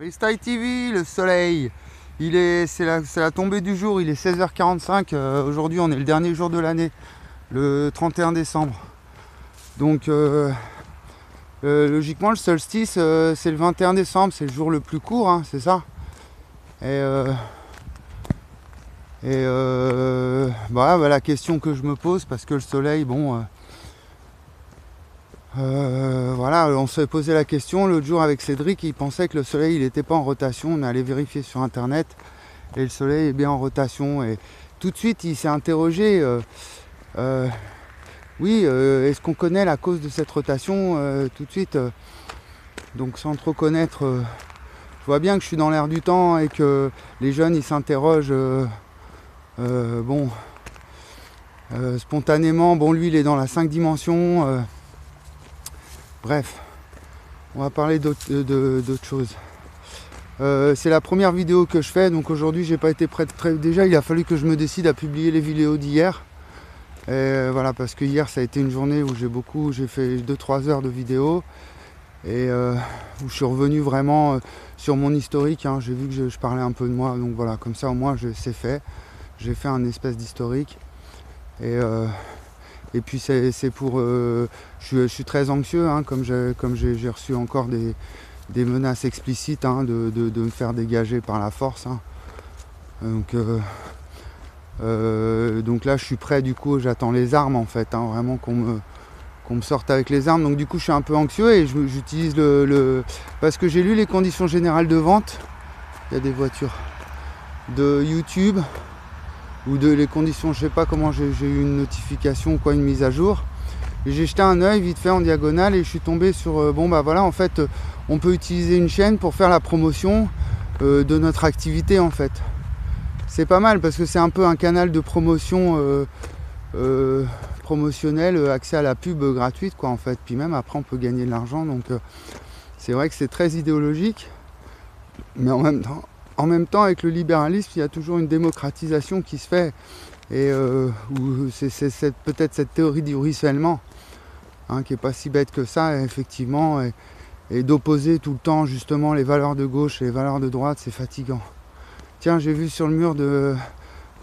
Freestyle TV, le soleil. Il est, c'est la, la tombée du jour. Il est 16h45. Euh, aujourd'hui, on est le dernier jour de l'année, le 31 décembre. Donc, euh, euh, logiquement, le solstice, c'est le 21 décembre. C'est le jour le plus court, hein, c'est ça. Et, et bah, la question que je me pose, parce que le soleil, bon. Euh, voilà, on s'est posé la question l'autre jour avec Cédric, il pensait que le soleil il n'était pas en rotation, on allé vérifier sur internet et le soleil est bien en rotation et tout de suite il s'est interrogé euh, euh, oui, est-ce qu'on connaît la cause de cette rotation tout de suite Donc sans trop connaître, je vois bien que je suis dans l'air du temps et que les jeunes ils s'interrogent bon spontanément, bon lui il est dans la 5 dimensions. Euh, Bref, on va parler d'autre d'autre chose. Euh, c'est la première vidéo que je fais, donc aujourd'hui j'ai pas été prêt, Déjà, il a fallu que je me décide à publier les vidéos d'hier. Et euh, voilà, parce que hier ça a été une journée où j'ai beaucoup, j'ai fait 2-3 heures de vidéos et euh, où je suis revenu vraiment euh, sur mon historique. hein. J'ai vu que je, parlais un peu de moi, donc voilà, comme ça au moins c'est fait. J'ai fait un espèce d'historique et euh, puis c'est pour euh, je, suis- très anxieux, hein, comme j'ai reçu encore des, menaces explicites hein, de, me faire dégager par la force. hein. Donc, euh, euh, donc là, je suis prêt. Du coup, j'attends les armes en fait, vraiment qu'on me sorte avec les armes. Donc du coup, je suis un peu anxieux et j'utilise le, parce que j'ai lu les conditions générales de vente. Il y a des voitures de YouTube ou de les conditions. Je sais pas comment j'ai eu une notification ou quoi, une mise à jour. J'ai jeté un œil vite fait en diagonale et je suis tombé sur euh, bon bah voilà en fait euh, on peut utiliser une chaîne pour faire la promotion euh, de notre activité en fait. C'est pas mal parce que c'est un peu un canal de promotion promotionnel, accès à la pub gratuite quoi en fait. Puis même après on peut gagner de l'argent donc c'est vrai que c'est très idéologique, mais en même temps, en même temps avec le libéralisme il y a toujours une démocratisation qui se fait et c'est peut-être cette théorie du ruissellement hein, qui est pas si bête que ça effectivement et, d'opposer tout le temps justement les valeurs de gauche et les valeurs de droite c'est fatigant. Tiens j'ai vu sur le mur de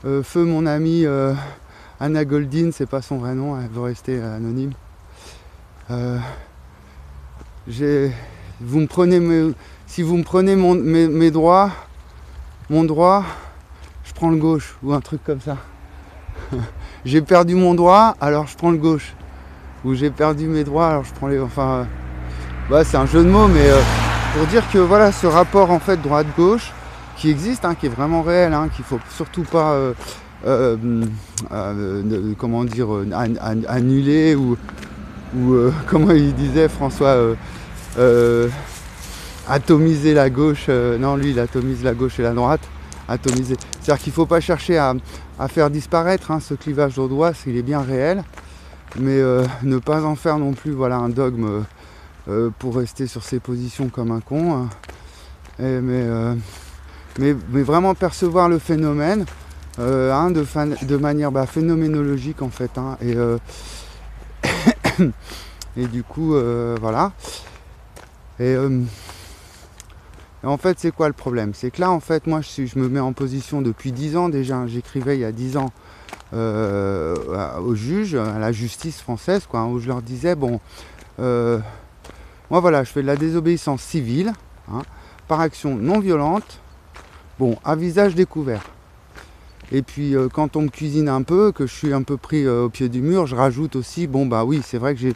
euh, feu mon amie euh, Anna Goldin c'est pas son vrai nom elle veut rester anonyme. Euh, vous me prenez si vous me prenez mon- mes, mes droits mon droit je prends le gauche ou un truc comme ça. J'ai perdu mon droit, alors je prends le gauche. Ou j'ai perdu mes droits, alors je prends les. Enfin, euh, bah, c'est un jeu de mots, mais euh, pour dire que voilà, ce rapport en fait droite-gauche qui existe, hein, qui est vraiment réel, hein, qu'il faut surtout pas, euh, euh, ne- comment dire, an- an- annuler ou, ou comment il disait François, atomiser la gauche. non, lui, il atomise la gauche et la droite. Atomiser. C'est-à-dire qu'il ne faut pas chercher à, à faire disparaître hein, ce clivage de droit, il est bien réel, mais euh, ne pas en faire non plus un dogme euh, euh, pour rester sur ses positions comme un con. hein. Mais, vraiment percevoir le phénomène hein, de, manière bah, phénoménologique en fait. hein, et, du coup, voilà. Et, en fait, c'est quoi le problème? C'est que là, en fait, moi, je, je me mets en position depuis 10 ans déjà. J'écrivais il y a 10 ans euh, aux juges, à la justice française, quoi, hein, où je leur disais, bon, euh, moi, voilà, je fais de la désobéissance civile, hein, par action non violente, bon, à visage découvert. Et puis, euh, quand on me cuisine un peu, que je suis un peu pris euh, au pied du mur, je rajoute aussi, bon, bah oui, c'est vrai que j'ai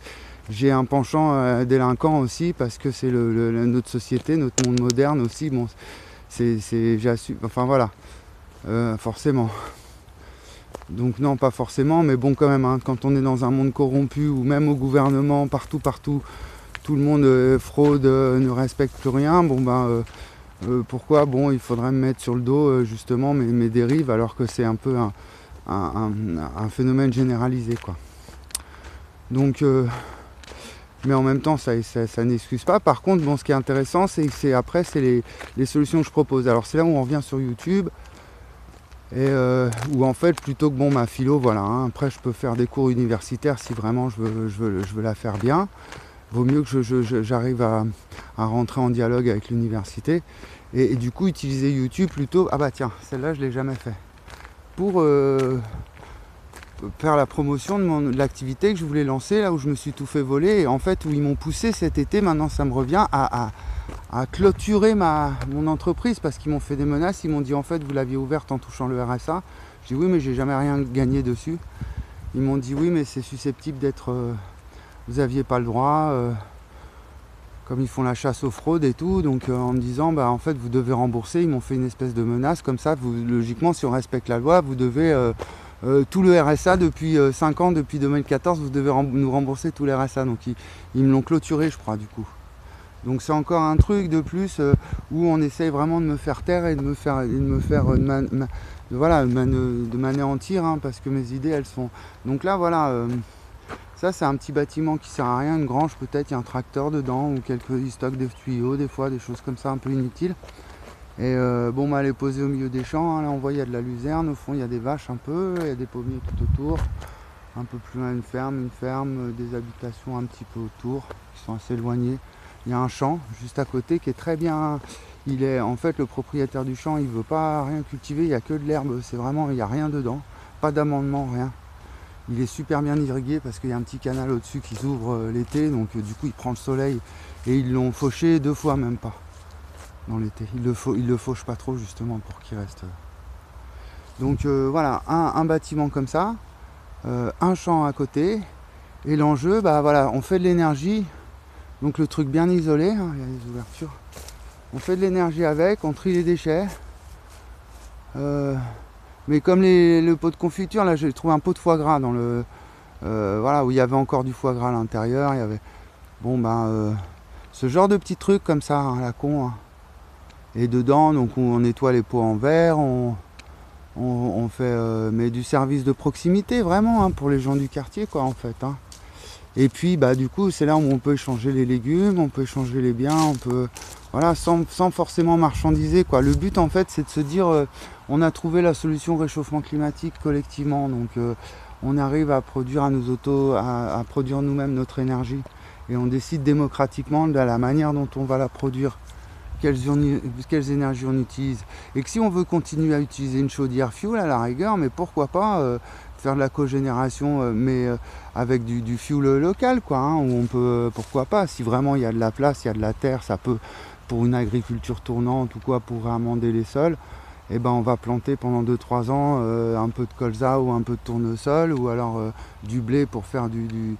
j'ai un penchant délinquant aussi parce que c'est notre société, notre monde moderne aussi. Bon, c'est. Enfin voilà, forcément. Donc non, pas forcément, mais bon quand même. hein, quand on est dans un monde corrompu ou même au gouvernement, partout, partout, tout le monde euh, fraude, euh, ne respecte plus rien. Bon ben, euh, pourquoi? Bon, il faudrait me mettre sur le dos justement mes, mes dérives, alors que c'est un peu un, phénomène généralisé, quoi. Donc mais en même temps ça, n'excuse pas. Par contre, bon, ce qui est intéressant, c'est c'est après, c'est les, les solutions que je propose. Alors c'est là où on revient sur YouTube. Et euh, où en fait, plutôt que bon ma philo, voilà, hein, après je peux faire des cours universitaires si vraiment je veux, la faire bien. vaut mieux que j'arrive à, rentrer en dialogue avec l'université. Et, du coup, utiliser YouTube plutôt. Ah bah tiens, celle-là, je l'ai jamais fait. Pour euh, faire la promotion de, l'activité que je voulais lancer, là où je me suis tout fait voler. Et en fait, où ils m'ont poussé cet été, maintenant ça me revient à, clôturer ma, mon entreprise parce qu'ils m'ont fait des menaces. Ils m'ont dit en fait, vous l'aviez ouverte en touchant le RSA. Je dis oui, mais j'ai jamais rien gagné dessus. Ils m'ont dit oui, mais c'est susceptible d'être. Euh, vous n'aviez pas le droit. Euh, comme ils font la chasse aux fraudes et tout, donc euh, en me disant bah en fait vous devez rembourser, ils m'ont fait une espèce de menace comme ça, logiquement si on respecte la loi, vous devez tout le RSA depuis 5 ans, depuis 2014, vous devez nous rembourser tout le RSA. Donc ils, me l'ont clôturé je crois du coup. Donc c'est encore un truc de plus où on essaye vraiment de me faire taire et de me faire, de me faire voilà, de m'anéantir hein, parce que mes idées elles sont. Donc là voilà, euh, ça c'est un petit bâtiment qui sert à rien, une grange peut-être, il y a un tracteur dedans ou quelques stocks de tuyaux des fois, des choses comme ça un peu inutiles. Et euh, bon bah elle est posée au milieu des champs, hein. là on voit il y a de la luzerne, au fond il y a des vaches un peu, il y a des pommiers tout autour, un peu plus loin une ferme, une ferme, euh, des habitations un petit peu autour, qui sont assez éloignées. Il y a un champ juste à côté qui est très bien il est en fait le propriétaire du champ, il veut pas rien cultiver, il n'y a que de l'herbe, c'est vraiment, il n'y a rien dedans, pas d'amendement, rien. Il est super bien irrigué parce qu'il y a un petit canal au-dessus qui s'ouvre euh, l'été, donc euh, du coup il prend le soleil et ils l'ont fauché deux fois même pas dans l'été. Il le, le fauche pas trop justement pour qu'il reste. Euh. Donc voilà, un, bâtiment comme ça, un champ à côté, et l'enjeu, bah voilà, on fait de l'énergie, donc le truc bien isolé, hein, il y a des ouvertures on fait de l'énergie avec, on trie les déchets. Euh, mais comme le pot de confiture, là j'ai trouvé un pot de foie gras dans le. Euh, voilà, où il y avait encore du foie gras à l'intérieur. Il y avait. Bon ben euh, ce genre de petits trucs comme ça, hein, la con. Hein. Et dedans, donc on nettoie les pots en verre, on, fait mais du service de proximité vraiment pour les gens du quartier quoi en fait. Et puis bah du coup c'est là où on peut échanger les légumes, on peut échanger les biens, on peut voilà sans, forcément marchandiser quoi. Le but en fait c'est de se dire euh, on a trouvé la solution réchauffement climatique collectivement donc euh, on arrive à produire à nos autos, à, produire nous-mêmes notre énergie et on décide démocratiquement de la manière dont on va la produire, quelles, quelles énergies on utilise. Et que si on veut continuer à utiliser une chaudière fuel à la rigueur, mais pourquoi pas euh, faire de la cogénération, euh, mais euh, avec du, fuel local, quoi, hein, on peut, euh, pourquoi pas, si vraiment il y a de la place, il y a de la terre, ça peut, pour une agriculture tournante ou quoi, pour amender les sols, eh ben on va planter pendant 2-3 ans un peu de colza ou un peu de tournesol, ou alors du blé pour faire du, du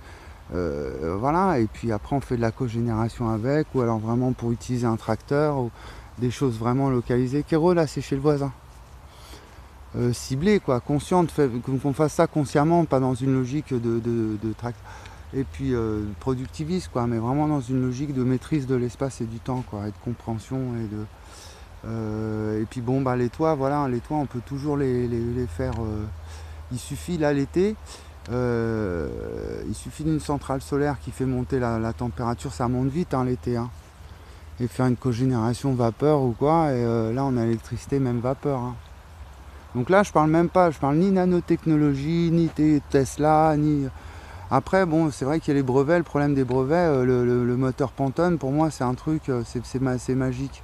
voilà, et puis après on fait de la cogénération avec, ou alors vraiment pour utiliser un tracteur, ou des choses vraiment localisées. Kéro là c'est chez le voisin. Euh, ciblée, quoi, consciente, qu'on fasse ça consciemment, pas dans une logique de, de, et puis euh, productiviste, quoi, mais vraiment dans une logique de maîtrise de l'espace et du temps, quoi, et de compréhension et de. Euh, et puis bon, bah les toits, voilà, les toits, on peut toujours les, faire. il suffit là l'été. il suffit d'une centrale solaire qui fait monter la, température, ça monte vite hein, l'été. Hein. et faire une cogénération vapeur ou quoi, et là on a l'électricité même vapeur. Hein. Donc là, je parle même pas, je parle ni nanotechnologie, ni Tesla, ni. Après, bon, c'est vrai qu'il y a les brevets. Le problème des brevets, euh, le, moteur Pantone, pour moi, c'est un truc, euh, c'est magique.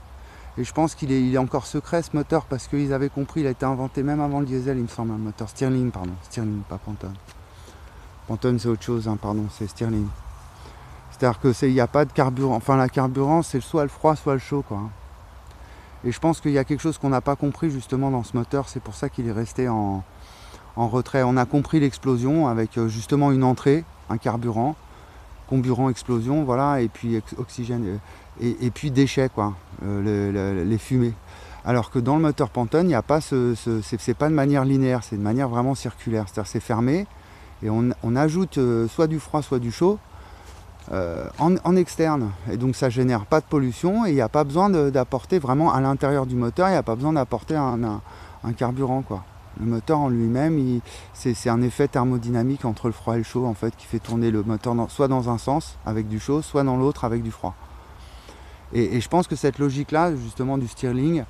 Et je pense qu'il est, encore secret ce moteur parce qu'ils avaient compris, il a été inventé même avant le diesel, il me semble, un moteur Stirling, pardon, Stirling, pas Pantone. Pantone, c'est autre chose, hein, pardon, c'est Stirling. C'est-à-dire qu'il n'y a pas de carburant. Enfin, la carburant, c'est soit le froid, soit le chaud, quoi. Hein. Et je pense qu'il y a quelque chose qu'on n'a pas compris justement dans ce moteur, c'est pour ça qu'il est resté en, retrait. On a compris l'explosion avec euh, justement une entrée, un carburant, comburant, explosion, voilà, et puis oxygène, euh, et, puis déchets, quoi, euh, les fumées. Alors que dans le moteur Pantone, il n'y a pas ce, c'est pas de manière linéaire, c'est de manière vraiment circulaire. C'est-à-dire c'est fermé et on, on ajoute soit du froid, soit du chaud. Euh, en, externe. Et donc ça génère pas de pollution et il n'y a pas besoin d'apporter vraiment à l'intérieur du moteur, il n'y a pas besoin d'apporter un, carburant. Quoi. Le moteur en lui-même, c'est un effet thermodynamique entre le froid et le chaud en fait qui fait tourner le moteur soit dans un sens avec du chaud, soit dans l'autre avec du froid. Et, je pense que cette logique-là, justement du Stirling,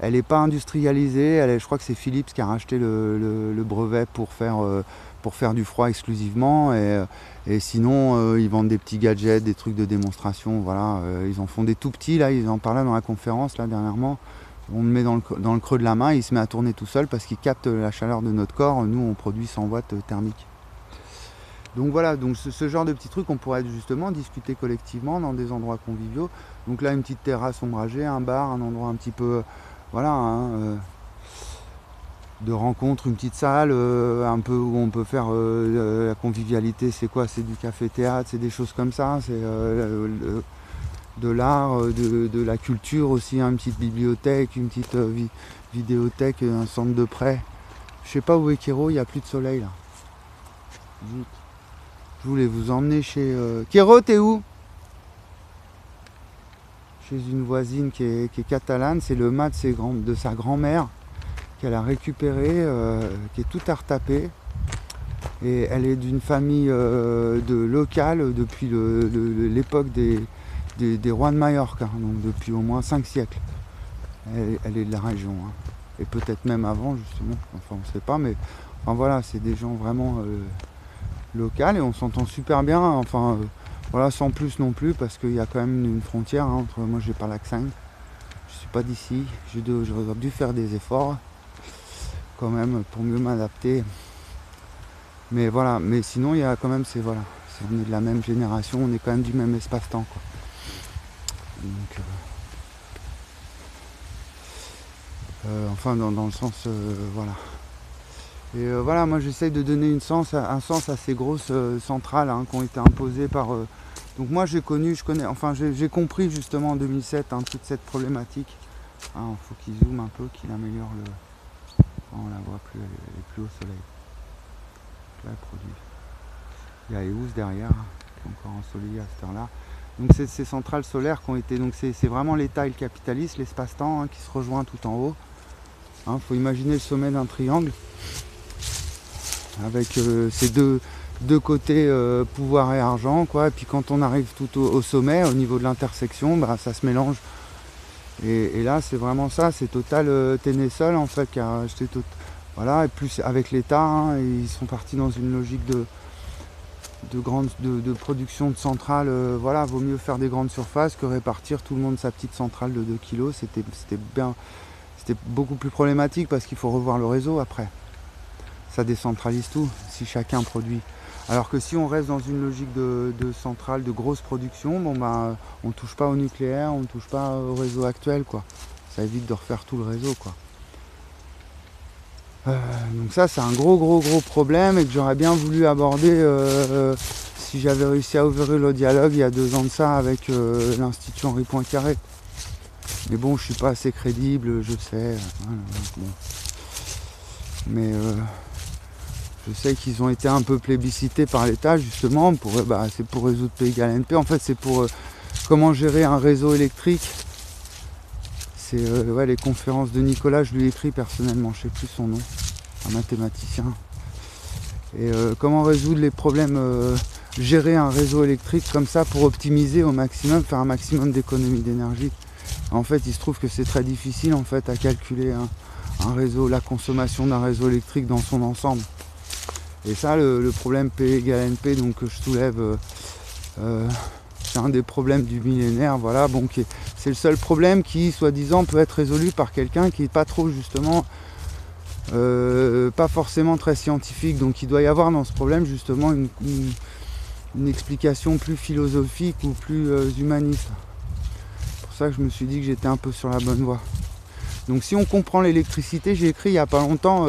elle n'est pas industrialisée. je crois que c'est Philips qui a racheté le, brevet pour faire, euh, pour faire du froid exclusivement. Et, et sinon, ils vendent des petits gadgets, des trucs de démonstration. Voilà, ils en font des tout petits. Là, ils en parlaient dans la conférence là dernièrement. On le met dans le, creux de la main, il se met à tourner tout seul parce qu'il capte la chaleur de notre corps. Nous, on produit 100 watts thermiques. Donc voilà, donc ce, genre de petits trucs, on pourrait justement discuter collectivement dans des endroits conviviaux. Donc là, une petite terrasse ombragée, un bar, un endroit un petit peu, voilà, hein, euh, de rencontre, une petite salle, euh, un peu où on peut faire euh, la convivialité. C'est quoi? C'est du café-théâtre, c'est des choses comme ça. C'est de l'art, de, la culture aussi, hein, une petite bibliothèque, une petite vidéothèque, un centre de prêt. Je sais pas où est Kiro, il n'y a plus de soleil là. Je voulais vous emmener chez. Euh... Kéro, t'es où? Chez une voisine qui est, catalane. C'est le mat de sa grand-mère qu'elle a récupéré, euh, qui est tout à retaper. Et elle est d'une famille euh, de locale depuis l'époque des, rois de Majorque, donc depuis au moins 5 siècles. Elle, est de la région. Hein. Et peut-être même avant, justement. Enfin, on ne sait pas, mais enfin, voilà, c'est des gens vraiment euh, local et on s'entend super bien. Enfin, euh, voilà, sans plus non plus, parce qu'il y a quand même une frontière hein, entre moi, j'ai pas l'accent, je suis pas d'ici, j'aurais dû faire des efforts même pour mieux m'adapter. Mais voilà, mais sinon, il y a quand même, c'est voilà, on est de la même génération, on est quand même du même espace-temps. Quoi. Donc, euh, euh, enfin, dans, le sens, voilà. Et euh, voilà, moi j'essaye de donner une sens, un sens à ces grosses euh, centrales hein, qui ont été imposées par. Euh, donc moi j'ai connu, je connais, enfin j'ai compris justement en 2007 hein, toute cette problématique. Il hein, faut qu'il zoome un peu, qu'il améliore le. On la voit plus, elle plus au soleil. Produit. Il y a Eous derrière, qui est encore ensoleillé à cette heure-là. Donc c'est ces centrales solaires qui ont été. Donc c'est vraiment l'État et le capitalisme, l'espace-temps qui se rejoint tout en haut. Il faut imaginer le sommet d'un triangle avec euh, ces deux, deux côtés euh, pouvoir et argent quoi et puis quand on arrive tout au, sommet au niveau de l'intersection bah, ça se mélange et, là c'est vraiment ça c'est total euh, Ténésol en fait qui a acheté voilà et plus avec l'état hein, ils sont partis dans une logique de de, grande, de, production de centrales, voilà, vaut mieux faire des grandes surfaces que répartir tout le monde sa petite centrale de 2 kg. C'était bien, c'était beaucoup plus problématique parce qu'il faut revoir le réseau après ça décentralise tout si chacun produit. Alors que si on reste dans une logique de, centrale, de grosse production, bon bah on ne touche pas au nucléaire, on ne touche pas au réseau actuel quoi. Ça évite de refaire tout le réseau quoi. Euh, donc ça c'est un gros gros gros problème et que j'aurais bien voulu aborder euh, si j'avais réussi à ouvrir le dialogue il y a deux ans de ça avec euh, l'Institut Henri Poincaré. Mais bon je suis pas assez crédible, je sais. Mais je sais qu'ils ont été un peu plébiscités par l'État justement pour euh, bah, c'est pour résoudre P égale NP. En fait c'est pour euh, comment gérer un réseau électrique. C'est euh, les conférences de Nicolas, je lui ai écrit personnellement, je sais plus son nom, un mathématicien. Et comment résoudre les problèmes, gérer un réseau électrique comme ça pour optimiser au maximum, faire un maximum d'économie d'énergie. En fait il se trouve que c'est très difficile en fait à calculer un réseau, la consommation d'un réseau électrique dans son ensemble. Et ça, le, problème P égale NP donc, que je soulève, euh, euh, c'est un des problèmes du millénaire. Voilà, bon, c'est le seul problème qui, soi-disant, peut être résolu par quelqu'un qui n'est pas trop, justement, euh, pas forcément très scientifique. Donc il doit y avoir dans ce problème, justement, une, explication plus philosophique ou plus humaniste. C'est pour ça que je me suis dit que j'étais un peu sur la bonne voie. Donc si on comprend l'électricité, j'ai écrit il n'y a pas longtemps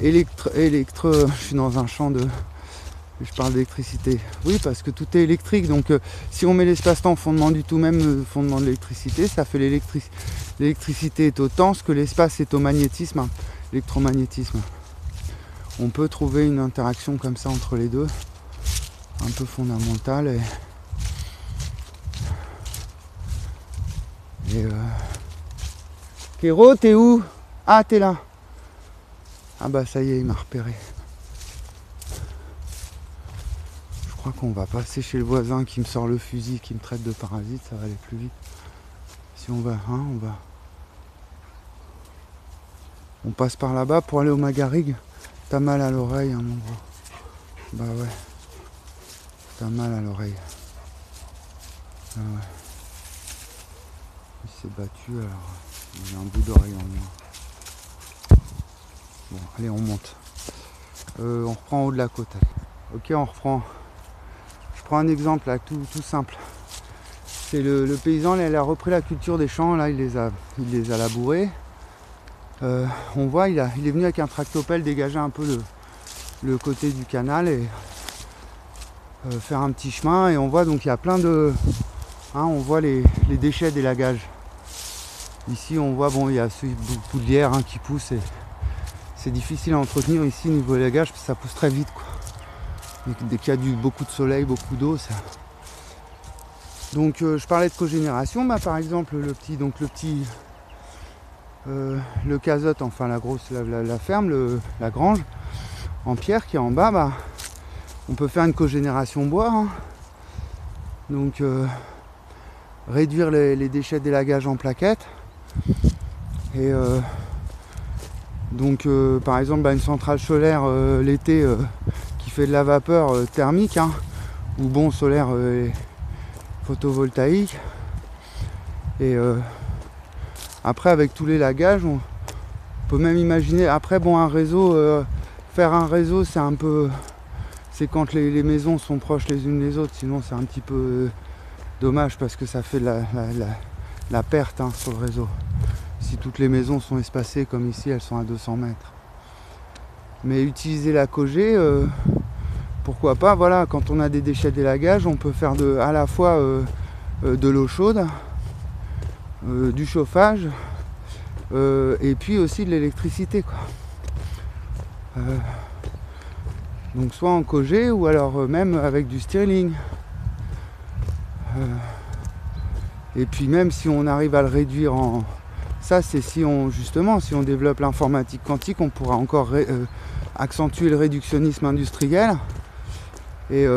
électro, électro, je suis dans un champ de, je parle d'électricité. Oui, parce que tout est électrique. Donc, euh, si on met l'espace-temps au fondement du tout, même le fondement de l'électricité, ça fait l'électricité. L'électricité est au temps, ce que l'espace est au magnétisme, hein, l'électromagnétisme. On peut trouver une interaction comme ça entre les deux, un peu fondamentale. Et, et euh... Kéro, t'es où? Ah, t'es là. Ah bah ça y est, il m'a repéré. Je crois qu'on va passer chez le voisin qui me sort le fusil, qui me traite de parasite, ça va aller plus vite. Si on va, hein, on va. On passe par là-bas pour aller au Magarigue. T'as mal à l'oreille, hein, mon gros. Bah ouais. T'as mal à l'oreille. Ah ouais. Il s'est battu alors. Il a un bout d'oreille en moins. Bon, allez, on monte. Euh, on reprend en haut de la côte. Ok, on reprend. Je prends un exemple là, tout, simple. C'est le, paysan, il a repris la culture des champs, là, il les a, il les a labourés. Euh, on voit, il, a, il est venu avec un tractopelle dégager un peu le, côté du canal et euh, faire un petit chemin. Et on voit donc il y a plein de. Hein, on voit les, déchets des lagages. Ici on voit bon il y a ce poudrière hein, qui pousse et c'est difficile à entretenir ici niveau lagage parce que ça pousse très vite quoi. Dès qu'il y a du, beaucoup de soleil, beaucoup d'eau, ça. Donc euh, je parlais de cogénération, bah, par exemple le petit donc le petit euh, le casote, enfin la grosse la, ferme, la grange, en pierre qui est en bas, bah, on peut faire une cogénération bois. Hein. Donc euh, réduire les, déchets d'élagage en plaquettes. Et donc euh, par exemple bah, une centrale solaire l'été qui fait de la vapeur thermique hein, ou bon solaire photovoltaïque. Et après avec tous les lagages on peut même imaginer après bon un réseau faire un réseau, c'est un peu. C'est quand les, maisons sont proches les unes des autres, sinon c'est un petit peu dommage parce que ça fait la, la, perte hein, sur le réseau. Si toutes les maisons sont espacées comme ici, elles sont à 200 mètres. Mais utiliser la cogé, euh, pourquoi pas, voilà, quand on a des déchets d'élagage, on peut faire de, à la fois euh, euh, de l'eau chaude, du chauffage, et puis aussi de l'électricité. donc soit en cogé ou alors même avec du Stirling. Et puis même si on arrive à le réduire en. Ça c'est si on justement si on développe l'informatique quantique, on pourra encore accentuer le réductionnisme industriel. Et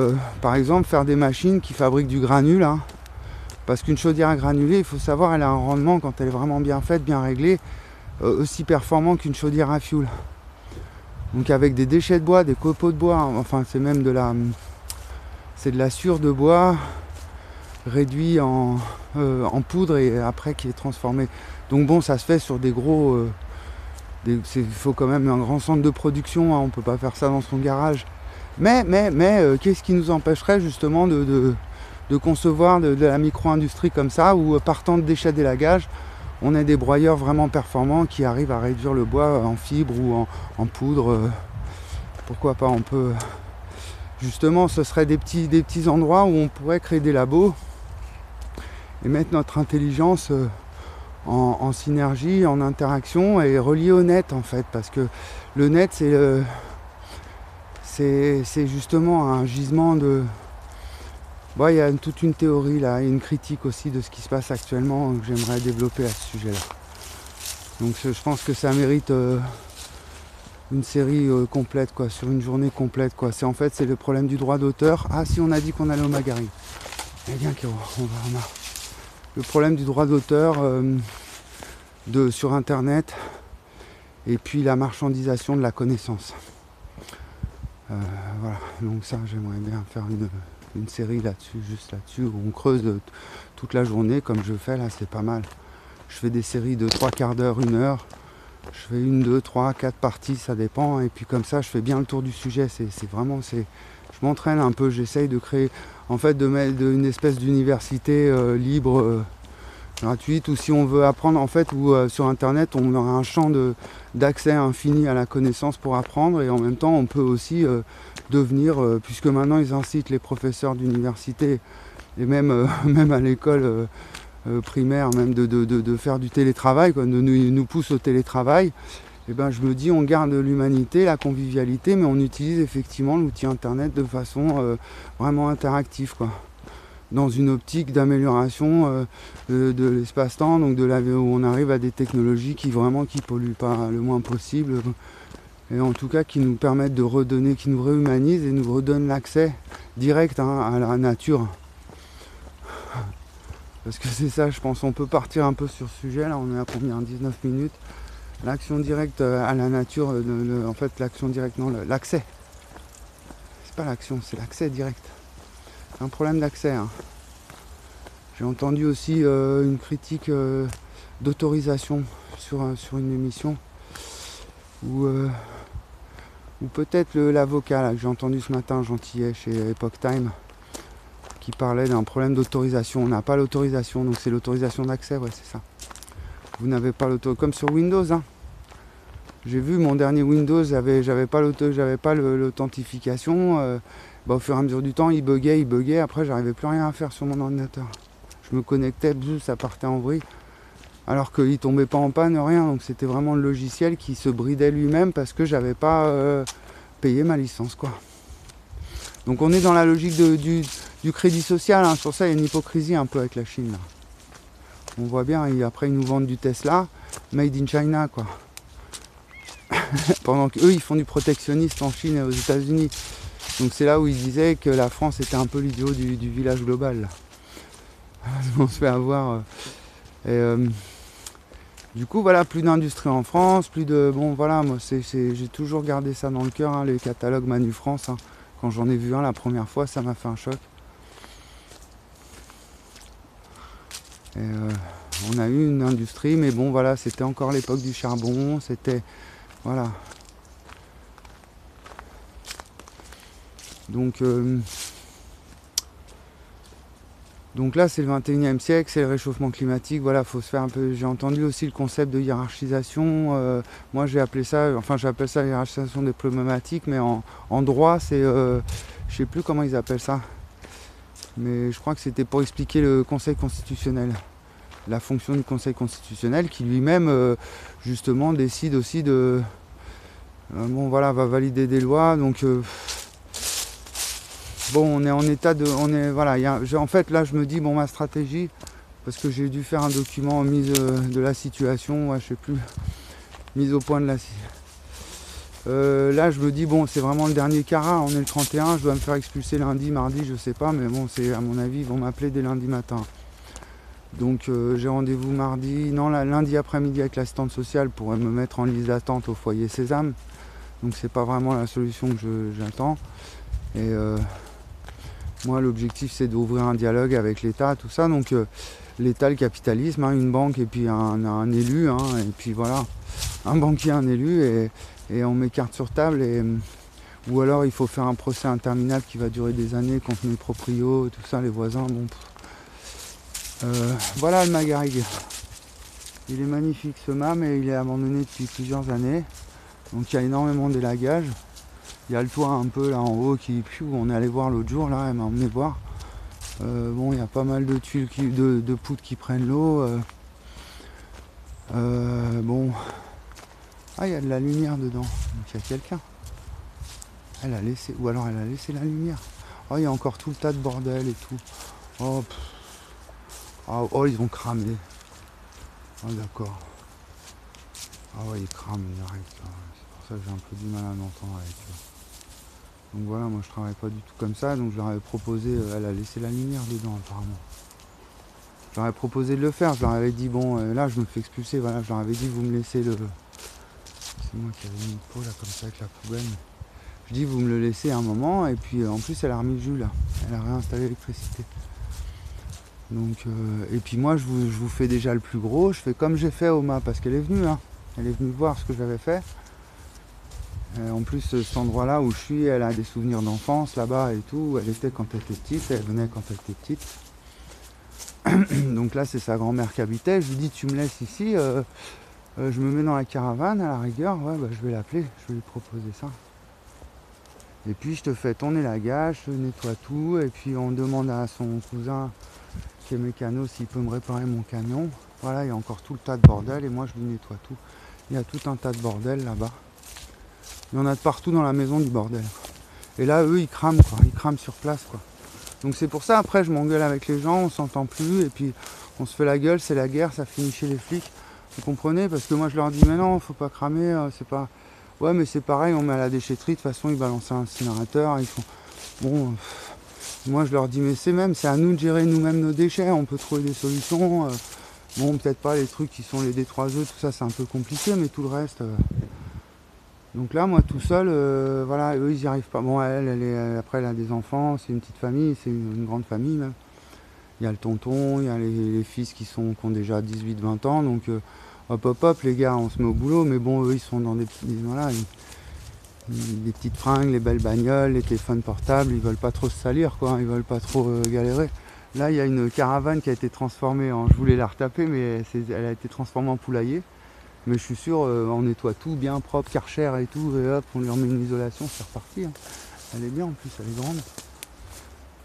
par exemple faire des machines qui fabriquent du granule. Hein. Parce qu'une chaudière à granulés, il faut savoir, elle a un rendement quand elle est vraiment bien faite, bien réglée, aussi performant qu'une chaudière à fioul. Donc avec des déchets de bois, des copeaux de bois, enfin c'est même de la c'est de la sure de bois réduit en, euh, en, poudre et après qui est transformé. Donc bon ça se fait sur des gros euh, il faut quand même un grand centre de production, hein, on ne peut pas faire ça dans son garage. Mais mais mais euh, qu'est-ce qui nous empêcherait justement de, de, concevoir de, la micro-industrie comme ça où partant de déchets d'élagage, on a des broyeurs vraiment performants qui arrivent à réduire le bois en fibre ou en, poudre. Pourquoi pas on peut. Justement, ce serait des petits, des petits endroits où on pourrait créer des labos et mettre notre intelligence euh, en, synergie, en interaction et relier au net en fait. Parce que le net, c'est c'est justement un gisement de, il y a toute une théorie là, et une critique aussi de ce qui se passe actuellement que j'aimerais développer à ce sujet-là. Donc je pense que ça mérite euh, une série euh, complète, quoi, sur une journée complète. Quoi. C'est en fait c'est le problème du droit d'auteur. Ah si on a dit qu'on allait au Magari. Eh bien on va, Le problème du droit d'auteur euh, de, sur internet et puis la marchandisation de la connaissance. voilà, donc ça j'aimerais bien faire une une série là-dessus, juste là-dessus, où on creuse toute la journée comme je fais là, c'est pas mal. Je fais des séries de trois quarts d'heure, une heure. Je fais une, deux, trois, quatre parties, ça dépend. Et puis comme ça, je fais bien le tour du sujet. C'est vraiment, c'est, je m'entraîne un peu. J'essaye de créer, en fait, de espèce d'université euh, libre, euh, gratuite. Ou si on veut apprendre, en fait, ou euh, sur Internet, on aura un champ d'accès infini à la connaissance pour apprendre. Et en même temps, on peut aussi devenir, puisque maintenant ils incitent les professeurs d'université et même, à l'école primaire, même de, faire du télétravail, quoi, nous, nous au télétravail. Eh ben, je me dis, on garde l'humanité, la convivialité, mais on utilise effectivement l'outil Internet de façon vraiment interactive. Dans une optique d'amélioration de, l'espace-temps, donc de la, où on arrive à des technologies qui vraiment polluent pas le moins possible, et en tout cas qui nous permettent de redonner, qui nous réhumanisent et nous redonnent l'accès direct hein, à la nature. Parce que c'est ça, je pense, on peut partir un peu sur ce sujet, là on est à combien? 19 minutes. L'action directe euh, à la nature, euh, en fait l'action directe, non, l'accès. C'est pas l'action, c'est l'accès direct. Un problème d'accès. hein. J'ai entendu aussi euh, une critique d'autorisation sur, sur une émission ou peut-être l'avocat que j'ai entendu ce matin, Gentillet, chez Epoch Time, qui parlait d'un problème d'autorisation. On n'a pas l'autorisation, donc c'est l'autorisation d'accès, ouais, c'est ça. Vous n'avez pas l'auto, comme sur Windows. Hein. J'ai vu mon dernier Windows, j'avais, pas l'auto, j'avais pas l'authentification. euh, bah, au fur et à mesure du temps, il buguait, il buguait. Après, j'arrivais plus rien à faire sur mon ordinateur. Je me connectais, ça partait en vrille. Alors qu'il tombait pas en panne, rien. Donc c'était vraiment le logiciel qui se bridait lui-même parce que j'avais pas euh, payé ma licence, quoi. Donc on est dans la logique du, crédit social. hein. Sur ça, il y a une hypocrisie un peu avec la Chine. On voit bien, après ils nous vendent du Tesla, made in China, quoi. Pendant qu'eux, ils font du protectionniste en Chine et aux États-Unis. Donc c'est là où ils disaient que la France était un peu l'idiot du, village global. On se fait avoir. euh, euh, du coup, voilà, plus d'industrie en France, plus de. Bon, voilà, moi, j'ai toujours gardé ça dans le cœur, hein, les catalogues Manu France. hein. Quand j'en ai vu un la première fois, ça m'a fait un choc. Euh, on a eu une industrie, mais bon, voilà, c'était encore l'époque du charbon, c'était. Voilà. Donc. euh, donc là, c'est le 21e siècle, c'est le réchauffement climatique. Voilà, faut se faire un peu. J'ai entendu aussi le concept de hiérarchisation. euh, moi, j'ai appelé ça, enfin, j'appelle ça hiérarchisation des problématiques, mais en, en droit, c'est, euh, je sais plus comment ils appellent ça. Mais je crois que c'était pour expliquer le Conseil constitutionnel, la fonction du Conseil constitutionnel, qui lui-même, euh, justement, décide aussi de, euh, bon, voilà, va valider des lois. Donc euh, Bon, on est en état de. On est, voilà, en fait, là, je me dis, bon, ma stratégie, parce que j'ai dû faire un document mise euh, de la situation, ouais, je sais plus, mise au point de la. si- Euh, là, je me dis, bon, c'est vraiment le dernier carat, on est le 31, je dois me faire expulser lundi, mardi, je sais pas, mais bon, c'est à mon avis, ils vont m'appeler dès lundi matin. Donc, euh, j'ai rendez-vous mardi, non, lundi après-midi avec l'assistante sociale pour me mettre en liste d'attente au foyer Sésame. Donc, c'est pas vraiment la solution que j'attends. Et. euh, moi, l'objectif, c'est d'ouvrir un dialogue avec l'État, tout ça. Donc, l'État, le capitalisme, hein, une banque et puis un, un élu. hein, et puis voilà, un banquier, un élu. Et, et on met carte sur table. Et, ou alors, il faut faire un procès interminable qui va durer des années contre mes proprios, tout ça, les voisins. Bon. Euh, voilà le Magarig. Il est magnifique ce mât, mais il est abandonné depuis plusieurs années. Donc, il y a énormément d'élagage. Il y a le toit un peu là en haut qui piou, on est allé voir l'autre jour là, elle m'a emmené voir. Euh, bon, il y a pas mal de tuiles, qui, de, de poutres qui prennent l'eau. Euh, bon. Ah, il y a de la lumière dedans. Donc il y a quelqu'un. Elle a laissé, ou alors elle a laissé la lumière. Oh, il y a encore tout le tas de bordel et tout. Oh. Ah, oh ils vont cramer. Ah, d'accord. Ah ouais, ils crament direct. hein. C'est pour ça que j'ai un peu du mal à m'entendre avec eux. Donc voilà, moi je travaille pas du tout comme ça, donc je leur avais proposé, euh, elle a laissé la lumière dedans apparemment. Je leur proposé de le faire, je leur avais dit bon euh, là je me fais expulser, voilà, je leur avais dit vous me laissez le. C'est moi qui avais mis une peau là comme ça avec la poubelle. Je dis vous me le laissez un moment et puis euh, en plus elle a remis le jus là, elle a réinstallé l'électricité. Donc euh, et puis moi je vous, je vous fais déjà le plus gros, je fais comme j'ai fait Oma parce qu'elle est venue hein. Elle est venue voir ce que j'avais fait. Euh, en plus, cet endroit-là où je suis, elle a des souvenirs d'enfance là-bas et tout. Elle était quand elle était petite, elle venait quand elle était petite. Donc là, c'est sa grand-mère qui habitait. Je lui dis, tu me laisses ici, euh, je me mets dans la caravane à la rigueur. Ouais, bah, je vais l'appeler, je vais lui proposer ça. Et puis, je te fais tourner la gage, je nettoie tout. Et puis, on demande à son cousin qui est mécano s'il peut me réparer mon camion. Voilà, il y a encore tout le tas de bordel et moi, je lui nettoie tout. Il y a tout un tas de bordel là-bas. Il y en a de partout dans la maison du bordel. Et là, eux, ils crament, quoi. Ils crament sur place, quoi. Donc c'est pour ça, après, je m'engueule avec les gens, on s'entend plus, et puis on se fait la gueule, c'est la guerre, ça finit chez les flics. Vous comprenez Parce que moi, je leur dis, mais non, faut pas cramer, euh, c'est pas... Ouais, mais c'est pareil, on met à la déchetterie, de toute façon, ils balancent un incinérateur, ils font... Bon, moi, je leur dis, mais c'est même, c'est à nous de gérer nous-mêmes nos déchets, on peut trouver des solutions. euh, Bon, peut-être pas les trucs qui sont les D3E, tout ça, c'est un peu compliqué, mais tout le reste... euh, Donc là, moi tout seul, voilà, eux ils n'y arrivent pas. Bon, elle, elle est, après elle a des enfants, c'est une petite famille, c'est une, grande famille même. Il y a le tonton, il y a les, fils qui, sont, qui ont déjà 18-20 ans, donc hop hop hop les gars, on se met au boulot, mais bon, eux ils sont dans des, voilà, les petites fringues, les belles bagnoles, les téléphones portables, ils veulent pas trop se salir, quoi, ils veulent pas trop euh, galérer. Là, il y a une caravane qui a été transformée en. Je voulais la retaper, mais elle a été transformée en poulailler. Mais je suis sûr, euh, on nettoie tout bien propre, karcher et tout, et hop, on lui remet une isolation, c'est reparti. Hein. Elle est bien en plus, elle est grande.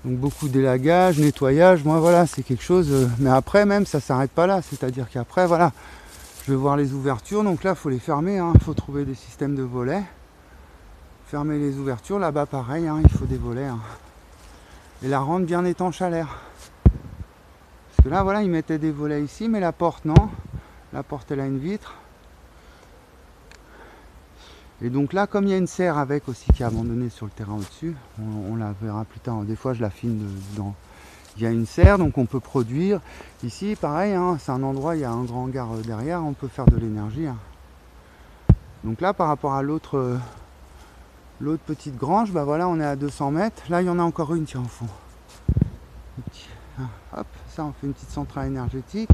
Donc beaucoup d'élagage, nettoyage, moi voilà, c'est quelque chose. Euh, mais après même, ça s'arrête pas là. C'est-à-dire qu'après, voilà, je vais voir les ouvertures. Donc là, il faut les fermer, il hein. faut trouver des systèmes de volets fermer les ouvertures. Là-bas, pareil, hein, il faut des volets. Hein. Et la rendre bien étanche à l'air. Parce que là, voilà, ils mettaient des volets ici, mais la porte, non. La porte, elle a une vitre. Et donc là, comme il y a une serre avec aussi qui est abandonnée sur le terrain au-dessus, on, la verra plus tard. Des fois, je la filme dedans. Il y a une serre, donc on peut produire. Ici, pareil, hein, c'est un endroit, il y a un grand hangar euh, derrière, on peut faire de l'énergie. Donc là, par rapport à l'autre euh, L'autre petite grange, bah voilà, on est à 200 mètres. Là, il y en a encore une, tiens, au fond. Hein, hop, ça, on fait une petite centrale énergétique.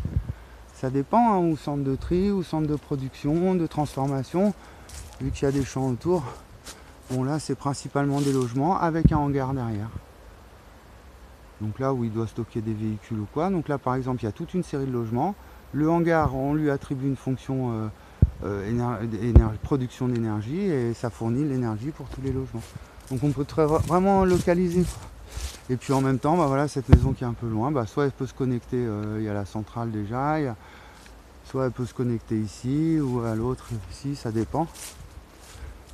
Ça dépend, hein, ou centre de tri, ou centre de production, de transformation, vu qu'il y a des champs autour. Bon, là, c'est principalement des logements avec un hangar derrière. Donc là où il doit stocker des véhicules ou quoi. Donc là, par exemple, il y a toute une série de logements. Le hangar, on lui attribue une fonction euh, euh, production d'énergie et ça fournit l'énergie pour tous les logements. Donc on peut très, vraiment localiser. Et puis en même temps, bah voilà, cette maison qui est un peu loin, bah soit elle peut se connecter, euh, il y a la centrale déjà, soit elle peut se connecter ici ou à l'autre ici, ça dépend.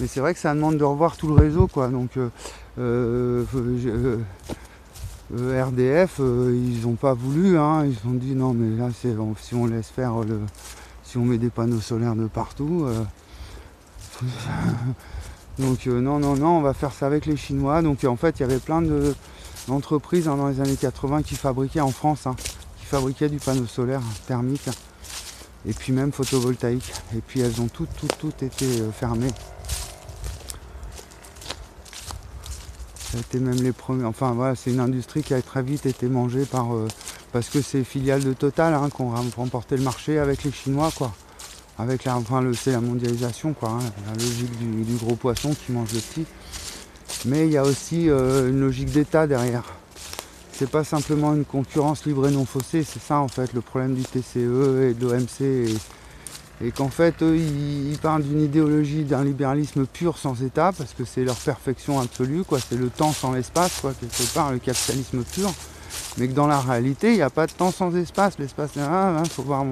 Mais c'est vrai que ça demande de revoir tout le réseau quoi. Donc RDF, ils n'ont pas voulu, hein. ils ont dit non mais là c'est si on laisse faire si on met des panneaux solaires de partout. Euh, donc euh, non, non, non, on va faire ça avec les Chinois. Donc en fait, il y avait plein d'entreprises hein, dans les années 80 qui fabriquaient en France, hein, qui fabriquaient du panneau solaire thermique et puis même photovoltaïque. Et puis elles ont toutes, toutes, toutes été euh, fermées. Même les premiers. Enfin voilà, c'est une industrie qui a très vite été mangée par parce que c'est filiale de Total hein, qu'on remporté le marché avec les Chinois quoi. Avec la, enfin, c'est la mondialisation quoi, hein, la logique du, gros poisson qui mange le petit. Mais il y a aussi euh, une logique d'État derrière. C'est pas simplement une concurrence libre et non faussée, c'est ça en fait le problème du TCE et de l'OMC. Qu'en fait eux ils, parlent d'une idéologie d'un libéralisme pur sans État parce que c'est leur perfection absolue, quoi, c'est le temps sans l'espace, quoi, quelque part, le capitalisme pur mais que dans la réalité, il n'y a pas de temps sans espace. L'espace, il faut voir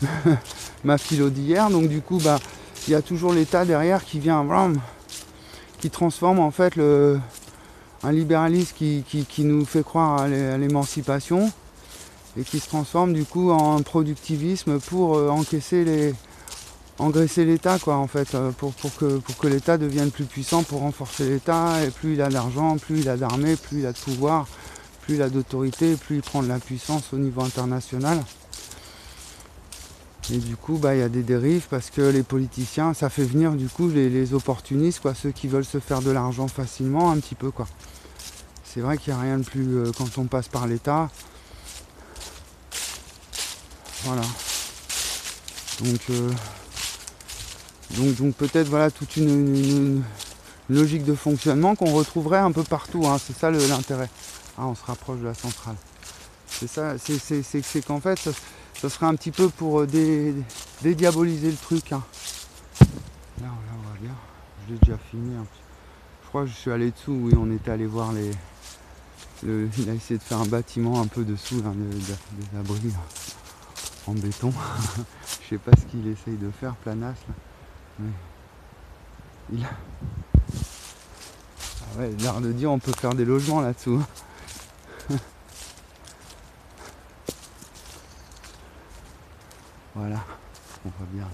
ma philo d'hier. Donc du coup, bah, il y a toujours l'État derrière qui vient, qui transforme en fait un libéralisme qui, nous fait croire à l'émancipation et qui se transforme du coup en productivisme pour euh, encaisser les engraisser l'État quoi en fait euh, pour, pour que, pour que l'État devienne plus puissant pour renforcer l'État et plus il a d'argent, plus il a d'armée, plus il a de pouvoir, plus il a d'autorité, plus il prend de la puissance au niveau international. Et du coup, bah, il y a des dérives parce que les politiciens, ça fait venir du coup les, opportunistes, quoi, ceux qui veulent se faire de l'argent facilement, un petit peu quoi. C'est vrai qu'il n'y a rien de plus euh, quand on passe par l'État. Voilà. Donc, euh, donc, donc peut-être voilà toute une, logique de fonctionnement qu'on retrouverait un peu partout. Hein. c'est ça l'intérêt. Ah, on se rapproche de la centrale. C'est ça, c'est qu'en fait, ça, serait un petit peu pour euh, dédiaboliser le truc. Hein. Là, on voit bien. Je l'ai déjà petit Je crois que je suis allé dessous, oui, on était allé voir les. il a essayé de faire un bâtiment un peu dessous, des abris en béton. je sais pas ce qu'il essaye de faire, Planas. Mais il a. Ah ouais, l'air de dire on peut faire des logements là-dessous. voilà, on voit bien.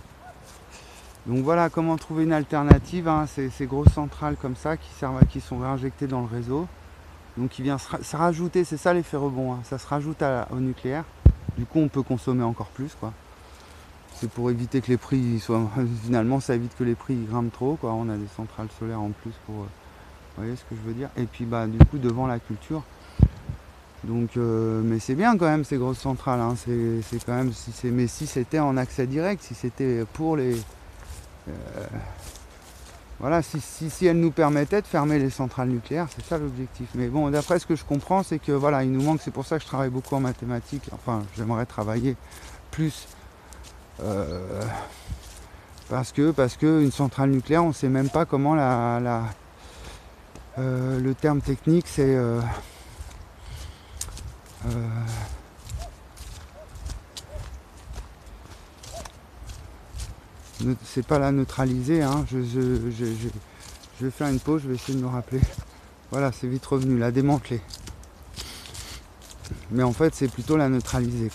Donc voilà comment trouver une alternative hein, ces, grosses centrales comme ça qui, servent, qui sont réinjectées dans le réseau. Donc il vient se, rajouter, c'est ça l'effet rebond, hein, ça se rajoute au nucléaire. Du coup on peut consommer encore plus quoi. c'est pour éviter que les prix soient. Finalement, ça évite que les prix grimpent trop. Quoi. On a des centrales solaires en plus pour. Euh, vous voyez ce que je veux dire Et puis, bah, du coup, devant la culture. Donc, euh, mais c'est bien quand même ces grosses centrales. Hein. C'est quand même. Si mais si c'était en accès direct, si c'était pour les. Euh, voilà, si, elle nous permettait de fermer les centrales nucléaires, c'est ça l'objectif. Mais bon, d'après ce que je comprends, c'est que voilà, il nous manque, c'est pour ça que je travaille beaucoup en mathématiques. Enfin, j'aimerais travailler plus. Euh, parce que parce que centrale nucléaire, on ne sait même pas comment euh, le terme technique c'est euh, c'est pas la neutraliser. Hein. Je, vais faire une pause, je vais essayer de me rappeler. Voilà, c'est vite revenu, la démanteler. Mais en fait, c'est plutôt la neutraliser,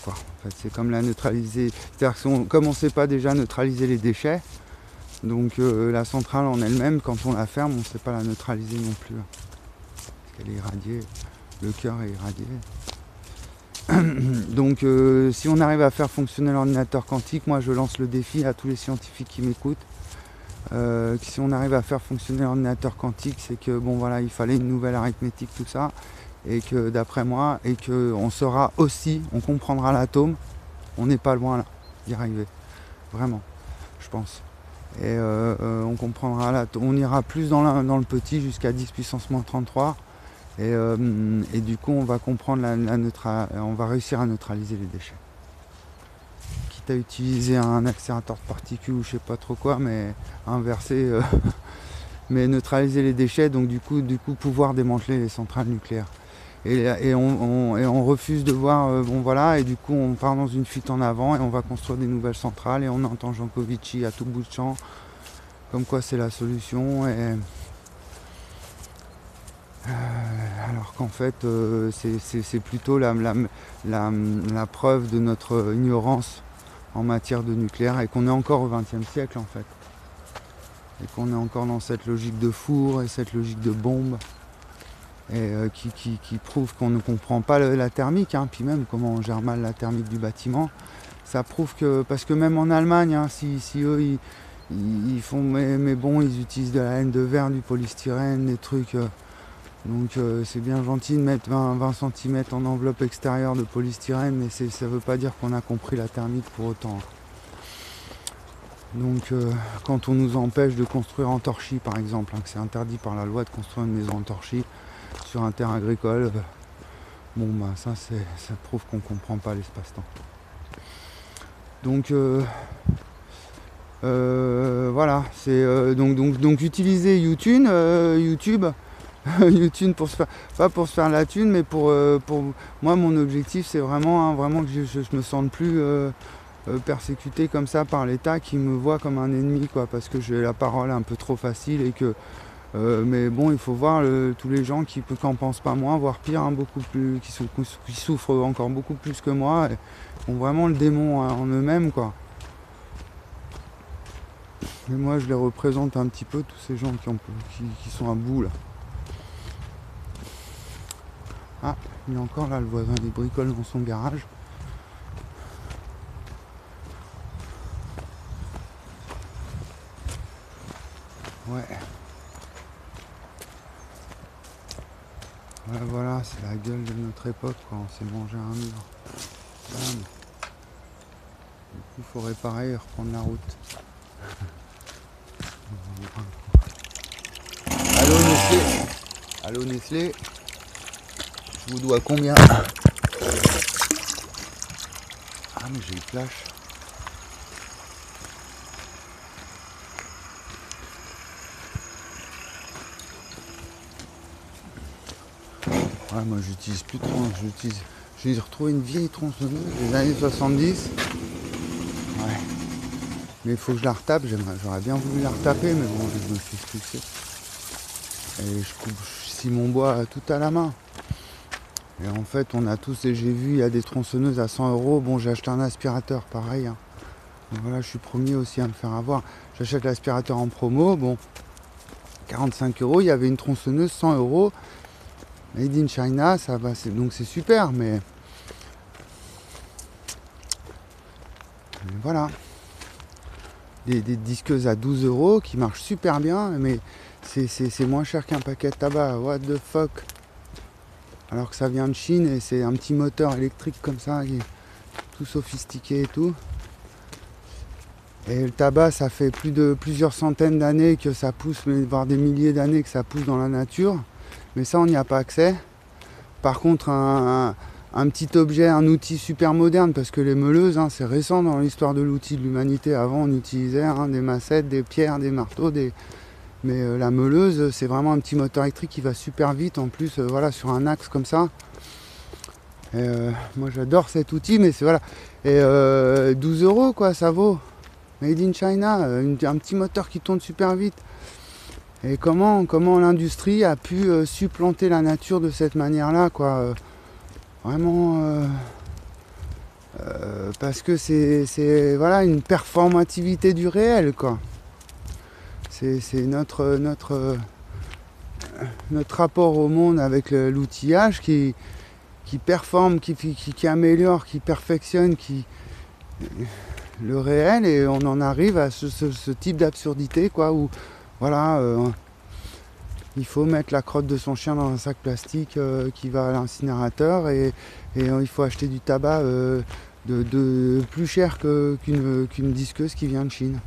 c'est comme la neutraliser. C'est-à-dire que comme on ne sait pas déjà neutraliser les déchets, donc euh, la centrale en elle-même, quand on la ferme, on ne sait pas la neutraliser non plus. Hein. Parce qu'elle est irradiée, le cœur est irradié. Donc euh, si on arrive à faire fonctionner l'ordinateur quantique, moi je lance le défi à tous les scientifiques qui m'écoutent. Euh, si on arrive à faire fonctionner l'ordinateur quantique, c'est que bon voilà, il fallait une nouvelle arithmétique, tout ça, et que d'après moi, et que on sera aussi, on comprendra l'atome, on n'est pas loin là d'y arriver, vraiment, je pense. Et euh, on comprendra l'atome, on ira plus dans, dans le petit jusqu'à 10 puissance moins 33 euh, et, du coup, on va comprendre la, on va réussir à neutraliser les déchets. Quitte à utiliser un accélérateur de particules ou je sais pas trop quoi, mais inverser, euh, mais neutraliser les déchets, donc du coup, du coup, pouvoir démanteler les centrales nucléaires. Et, on, refuse de voir, euh, bon voilà, et du coup, on part dans une fuite en avant et on va construire des nouvelles centrales et on entend Jankovici à tout bout de champ, comme quoi c'est la solution. Alors qu'en fait, euh, c'est plutôt la, preuve de notre ignorance en matière de nucléaire et qu'on est encore au XXe siècle en fait. Et qu'on est encore dans cette logique de four et cette logique de bombe euh, qui, prouve qu'on ne comprend pas la thermique, hein, puis même comment on gère mal la thermique du bâtiment. Ça prouve que, parce que même en Allemagne, hein, si, eux ils, font, mais, bon, ils utilisent de la laine de verre, du polystyrène, des trucs. Donc euh, c'est bien gentil de mettre 20, cm en enveloppe extérieure de polystyrène, mais ça ne veut pas dire qu'on a compris la thermique pour autant. Donc euh, quand on nous empêche de construire en torchis par exemple, hein, que c'est interdit par la loi de construire une maison en torchis sur un terrain agricole, euh, bon bah ça prouve qu'on ne comprend pas l'espace-temps. Donc voilà, c'est donc, donc, utiliser YouTube YouTube pour se faire, pas pour se faire la thune, mais pour, euh, pour moi mon objectif c'est vraiment, hein, vraiment que je, me sente plus euh, euh, persécuté comme ça par l'État qui me voit comme un ennemi quoi, parce que j'ai la parole un peu trop facile et que mais bon il faut voir tous les gens qui n'en pensent pas moins, voire pire, hein, beaucoup plus, qui, souffrent encore beaucoup plus que moi, et ont vraiment le démon hein, en eux-mêmes quoi. Et moi je les représente un petit peu tous ces gens qui, qui sont à bout là. Ah, il a encore là le voisin, des bricole dans son garage. Ouais. Ouais, voilà, c'est la gueule de notre époque quand on s'est mangé un mur. Du coup, il faut réparer et reprendre la route. Allô Nestlé? Allô Nestlé? Je vous dois combien Ah mais j'ai une flash. Ouais, moi j'utilise plus de tronçonneuse, j'utilise. J'ai retrouvé une vieille tronçonneuse des années 70. Ouais. Mais il faut que je la retape, j'aurais bien voulu la retaper, mais bon, je me suis fixé. Et je coupe si mon bois tout à la main. Et en fait, on a tous, et j'ai vu, il y a des tronçonneuses à 100 euros. Bon, j'ai acheté un aspirateur, pareil. Hein. voilà, je suis premier aussi à me faire avoir. J'achète l'aspirateur en promo, bon, 45 euros. Il y avait une tronçonneuse 100 euros. Made in China, ça va, donc c'est super, mais... mais voilà. des, disqueuses à 12 euros qui marchent super bien, mais c'est moins cher qu'un paquet de tabac. What the fuck? Alors que ça vient de Chine et c'est un petit moteur électrique comme ça, tout sophistiqué et tout. Et le tabac, ça fait plus de plusieurs centaines d'années que ça pousse, voire des milliers d'années que ça pousse dans la nature. Mais ça, on n'y a pas accès. Par contre, un, petit objet, un outil super moderne, parce que les meuleuses, hein, c'est récent dans l'histoire de l'outil de l'humanité. Avant, on utilisait hein, des massettes, des pierres, des marteaux, des... mais euh, la meuleuse, c'est vraiment un petit moteur électrique qui va super vite. En plus, euh, voilà, sur un axe comme ça. Euh, moi, j'adore cet outil, mais c'est voilà. Et 12 euros, quoi, ça vaut. Made in China, un petit moteur qui tourne super vite. Et comment, comment l'industrie a pu supplanter la nature de cette manière-là, quoi. Vraiment. parce que c'est voilà une performativité du réel, quoi. C'est notre, rapport au monde avec l'outillage qui, performe, qui, améliore, qui perfectionne, le réel et on en arrive à ce, type d'absurdité quoi où voilà euh, il faut mettre la crotte de son chien dans un sac plastique euh, qui va à l'incinérateur et, euh, il faut acheter du tabac plus cher qu'une disqueuse qui vient de Chine.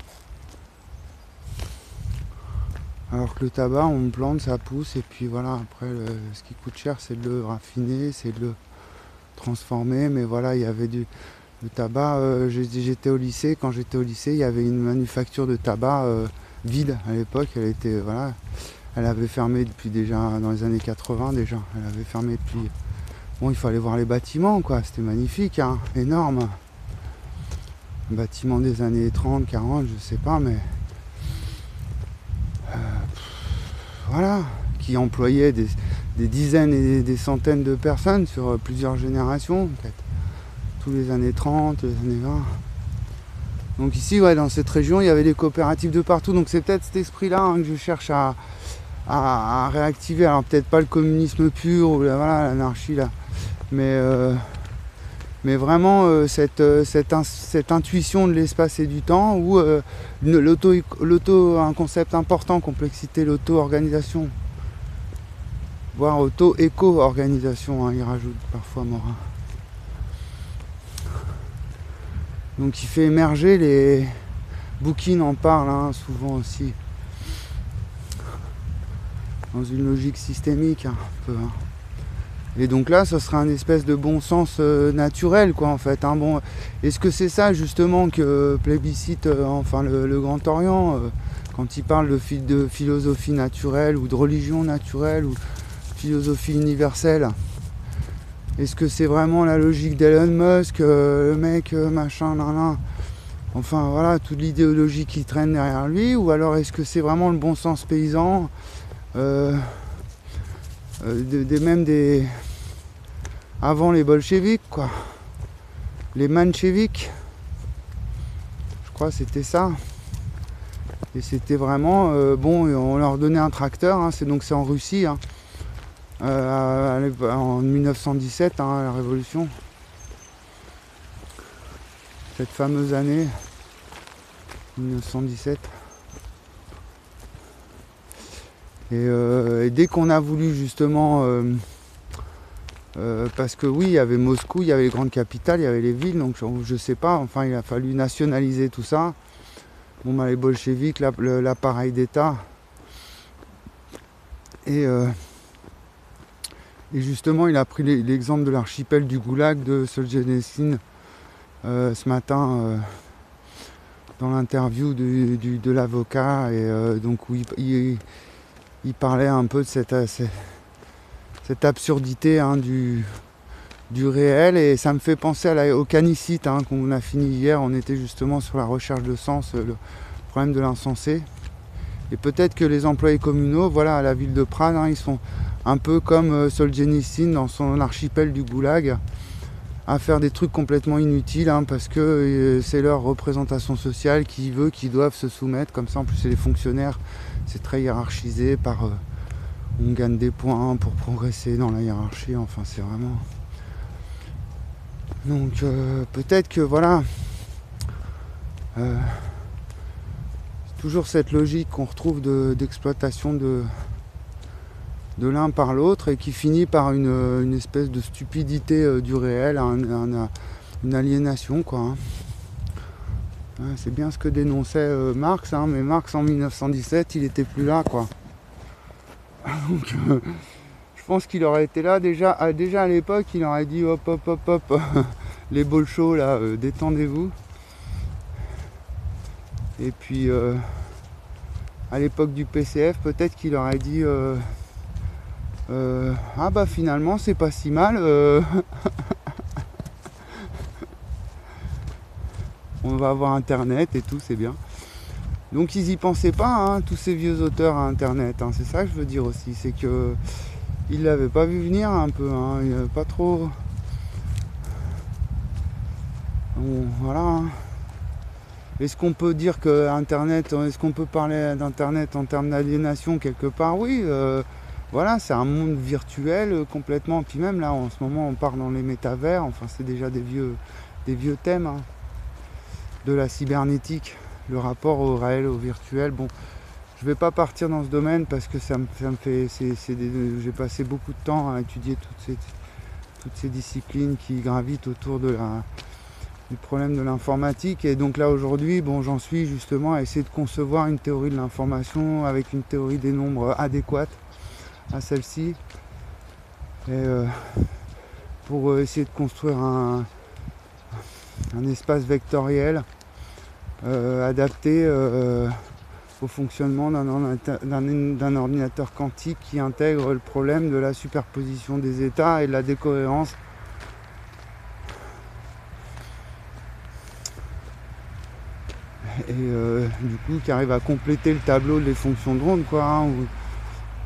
Alors que le tabac, on plante, ça pousse, et puis voilà, après, ce qui coûte cher, c'est de le raffiner, c'est de le transformer, mais voilà, il y avait du, le tabac, euh, j'étais au lycée, quand j'étais au lycée, il y avait une manufacture de tabac euh, vide à l'époque. Elle était voilà, elle avait fermé depuis déjà dans les années 80 déjà. Elle avait fermé depuis. Bon, il fallait voir les bâtiments quoi. C'était magnifique, hein, énorme. bâtiment des années 30, 40, je sais pas, mais voilà, qui employait des, dizaines et des centaines de personnes sur plusieurs générations peut-être les années 30, les années 20. Donc ici, ouais, dans cette région, il y avait des coopératives de partout. Donc c'est peut-être cet esprit-là hein, que je cherche à, à, réactiver. Alors peut-être pas le communisme pur ou l'anarchie là, mais, euh, mais vraiment euh, cette, euh, cette, cette, intuition de l'espace et du temps où l'auto, l'auto, un concept important, complexité, l'auto-organisation, voire auto-éco-organisation, hein, il rajoute parfois Morin. Donc il fait émerger les. Bookin en parle hein, souvent aussi. Dans une logique systémique un peu. Et donc là, ce serait un espèce de bon sens euh, naturel, quoi, en fait. Hein. Bon, est-ce que c'est ça justement que plébiscite, euh, enfin, le, Grand Orient, euh, quand il parle de, de, philosophie naturelle ou de religion naturelle ou philosophie universelle? Est-ce que c'est vraiment la logique d'Elon Musk, euh, le mec, euh, machin, nan Enfin voilà, toute l'idéologie qui traîne derrière lui, ou alors est-ce que c'est vraiment le bon sens paysan euh, des, Même des. Avant les bolcheviks, quoi. Les mancheviks. Je crois c'était ça. Et c'était vraiment. bon, on leur donnait un tracteur, hein, c'est donc c'est en Russie. Hein. Euh, en 1917, hein, la Révolution. Cette fameuse année 1917. Euh, et, dès qu'on a voulu justement, euh, parce que oui, il y avait Moscou, il y avait les grandes capitales, il y avait les villes, donc je, ne sais pas, enfin il a fallu nationaliser tout ça. Bon, bah, les bolcheviks, l'appareil d'État. Et et justement, il a pris l'exemple de l'archipel du Goulag de Solzhenitsyn euh, ce matin euh, dans l'interview de l'avocat. Et euh, donc, où il, parlait un peu de cette absurdité hein, du, réel. Et ça me fait penser au canicite hein, qu'on a fini hier. On était justement sur la recherche de sens, le problème de l'insensé. Et peut-être que les employés communaux, voilà, à la ville de Prague, hein, ils sont un peu comme euh, Solzhenitsyn dans son archipel du Goulag, à faire des trucs complètement inutiles parce que euh, c'est leur représentation sociale qui veut qu'ils doivent se soumettre. Comme ça, en plus, c'est les fonctionnaires, c'est très hiérarchisé par. Euh, on gagne des points pour progresser dans la hiérarchie. Enfin, c'est vraiment. Donc, peut-être que voilà. toujours cette logique qu'on retrouve d'exploitation de, de, l'un par l'autre et qui finit par une, espèce de stupidité euh, du réel, une aliénation quoi. Hein. C'est bien ce que dénonçait euh, Marx, hein, mais Marx en 1917 il était plus là quoi. Donc euh, je pense qu'il aurait été là déjà, à, déjà à l'époque il aurait dit hop hop hop hop les bolchos là, détendez-vous. Et puis euh, à l'époque du PCF, peut-être qu'il aurait dit euh, euh, Ah bah finalement c'est pas si mal. On va avoir internet et tout, c'est bien. Donc ils y pensaient pas, hein, tous ces vieux auteurs à internet. Hein. c'est ça que je veux dire aussi, c'est que ils l'avaient pas vu venir un peu, hein, il pas trop. voilà. Est-ce qu'on peut dire que Internet, est-ce qu'on peut parler d'Internet en termes d'aliénation quelque part? Oui, euh, voilà, c'est un monde virtuel euh, complètement. Puis même là, en ce moment, on part dans les métavers. Enfin, c'est déjà des vieux, thèmes hein, de la cybernétique, le rapport au réel, au virtuel. Bon, je ne vais pas partir dans ce domaine parce que ça me, fait, j'ai passé beaucoup de temps à étudier toutes ces, disciplines qui gravitent autour du problème de l'informatique. Et donc là aujourd'hui, bon, j'en suis justement à essayer de concevoir une théorie de l'information avec une théorie des nombres adéquate à celle-ci. Et euh, pour euh, essayer de construire un, espace vectoriel adapté au fonctionnement d'un ordinateur quantique qui intègre le problème de la superposition des états et de la décohérence et euh, du coup qui arrive à compléter le tableau des fonctions de ronde quoi hein, où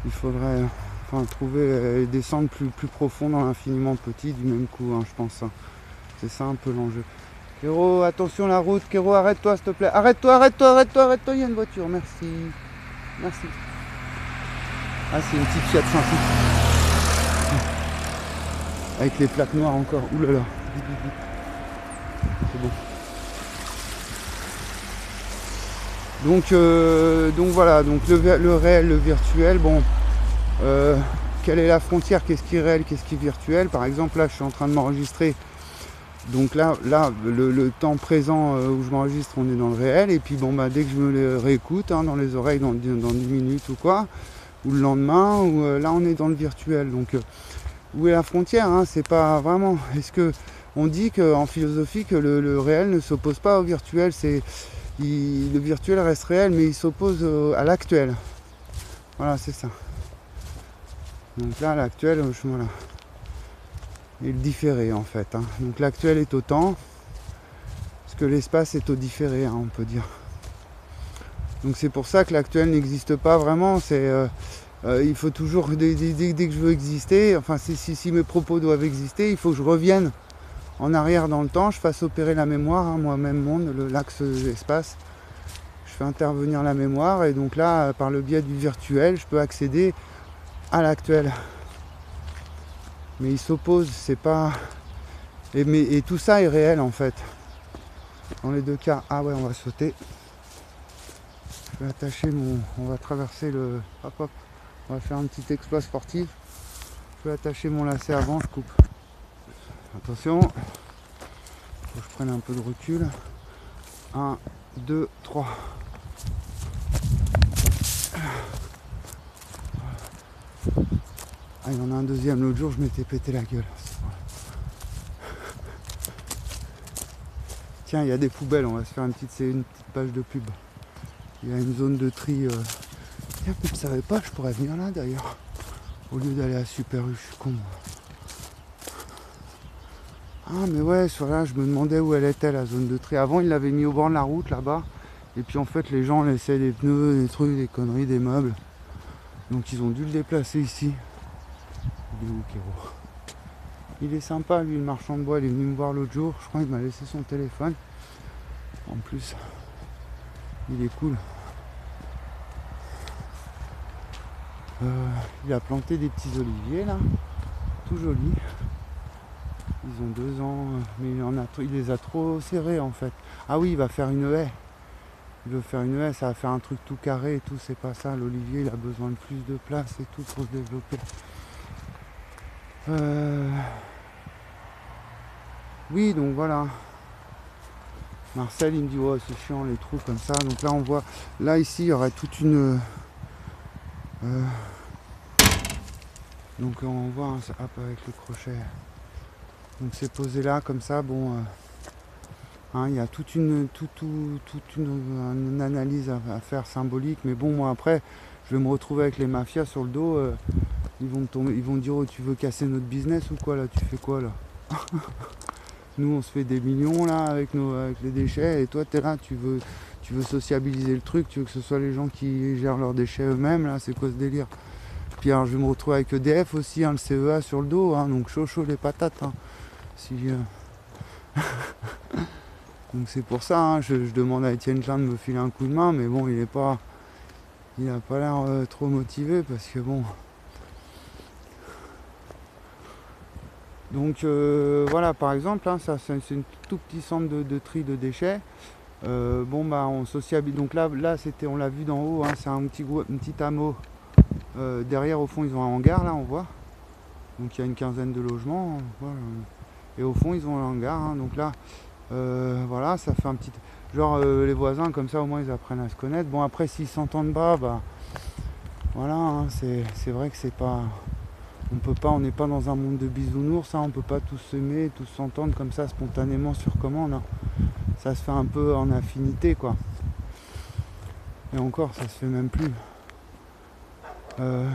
il faudrait enfin, trouver euh, et descendre plus, plus profond dans l'infiniment petit du même coup hein, je pense hein. c'est ça un peu l'enjeu Kéro attention la route Kéro arrête-toi s'il te plaît. Arrête-toi arrête-toi arrête-toi arrête-toi il y a une voiture merci. Merci. Ah c'est une petite Fiat 500 avec les plaques noires encore. Oulala c'est bon Donc, euh, donc voilà, donc le, réel, le virtuel, bon, euh, quelle est la frontière? Qu'est-ce qui est réel? Qu'est-ce qui est virtuel? Par exemple, là, je suis en train de m'enregistrer. Donc là, là le, temps présent euh, où je m'enregistre, on est dans le réel. Et puis, bon, bah, dès que je me le réécoute hein, dans les oreilles dans, dans, 10 minutes ou quoi, ou le lendemain, ou là, on est dans le virtuel. Donc, où est la frontière hein C'est pas vraiment. Est-ce que on dit qu'en philosophie que le, réel ne s'oppose pas au virtuel? C'est le virtuel reste réel, mais il s'oppose à l'actuel. Voilà, c'est ça. Donc là, l'actuel, voilà. Et le différé en fait. Hein. Donc l'actuel est au temps, parce que l'espace est au différé, hein, on peut dire. Donc c'est pour ça que l'actuel n'existe pas vraiment. C'est euh, euh, il faut toujours dès, que je veux exister, enfin si, si, mes propos doivent exister, il faut que je revienne en arrière dans le temps, je fasse opérer la mémoire, hein, moi-même monde, l'axe espace. Je fais intervenir la mémoire et donc là, par le biais du virtuel, je peux accéder à l'actuel. Mais il s'oppose, c'est pas. Et tout ça est réel en fait. Dans les deux cas, ah ouais, on va sauter. Je vais attacher mon. On va traverser le. Hop hop. On va faire un petit exploit sportif. Je vais attacher mon lacet avant, je coupe. Attention, faut que je prenne un peu de recul. 1, 2, 3. Ah, il y en a un deuxième. L'autre jour, je m'étais pété la gueule. Tiens, il y a des poubelles. On va se faire une petite, une petite page de pub. Il y a une zone de tri. Euh... Tiens, je ne savais pas, je pourrais venir là d'ailleurs. Au lieu d'aller à Super U, je suis con. Ah mais ouais, sur là, je me demandais où elle était la zone de tri. Avant, ils l'avaient mis au bord de la route là-bas. Et puis en fait, les gens laissaient des pneus, des trucs, des conneries, des meubles. Donc ils ont dû le déplacer ici. Il est sympa, lui, le marchand de bois. Il est venu me voir l'autre jour. Je crois qu'il m'a laissé son téléphone. En plus, il est cool. Euh, il a planté des petits oliviers là, tout joli. Ils ont deux ans, mais il, en a, il les a trop serrés en fait. Ah oui, il va faire une haie. il veut faire une haie, ça va faire un truc tout carré et tout, c'est pas ça. L'olivier, il a besoin de plus de place et tout pour se développer. Euh, oui, donc voilà. Marcel, il me dit, ouais, c'est chiant les trous comme ça. Donc là, on voit, là, ici, il y aurait toute une. Euh, donc on voit, un hop, avec le crochet. Donc c'est posé là, comme ça, bon. Euh, hein, il y a toute une, toute une, analyse à, faire symbolique, mais bon, moi après, je vais me retrouver avec les mafias sur le dos. Euh, ils vont tomber, ils vont dire, oh, tu veux casser notre business ou quoi là? Tu fais quoi là? Nous, on se fait des millions là avec, nos, les déchets et toi, tu es là, tu veux, tu veux sociabiliser le truc, tu veux que ce soit les gens qui gèrent leurs déchets eux-mêmes là, c'est quoi ce délire? Puis alors, je vais me retrouver avec EDF aussi, hein, le CEA sur le dos, hein, donc chaud chaud les patates. Hein. Si, euh, donc c'est pour ça, hein, je, demande à Étienne Klein de me filer un coup de main, mais bon, il est pas, il a pas l'air euh, trop motivé parce que bon. Donc euh, voilà, par exemple, hein, ça c'est un tout petit centre de, tri de déchets. Euh, bon bah on sociabilise. Donc là, là c'était, on l'a vu d'en haut, hein, c'est un petit, un petit hameau. Euh, derrière au fond ils ont un hangar là on voit. Donc il y a une quinzaine de logements. Et au fond ils ont un hangar. Hein. donc là voilà, ça fait un petit. Genre les voisins comme ça au moins ils apprennent à se connaître. Bon après s'ils s'entendent pas, bah voilà, c'est vrai que c'est pas on peut pas, on n'est pas dans un monde de bisounours, hein. on peut pas tous s'aimer, tous s'entendre comme ça spontanément sur commande. Hein. Ça se fait un peu en affinité quoi. Et encore, ça se fait même plus. Euh.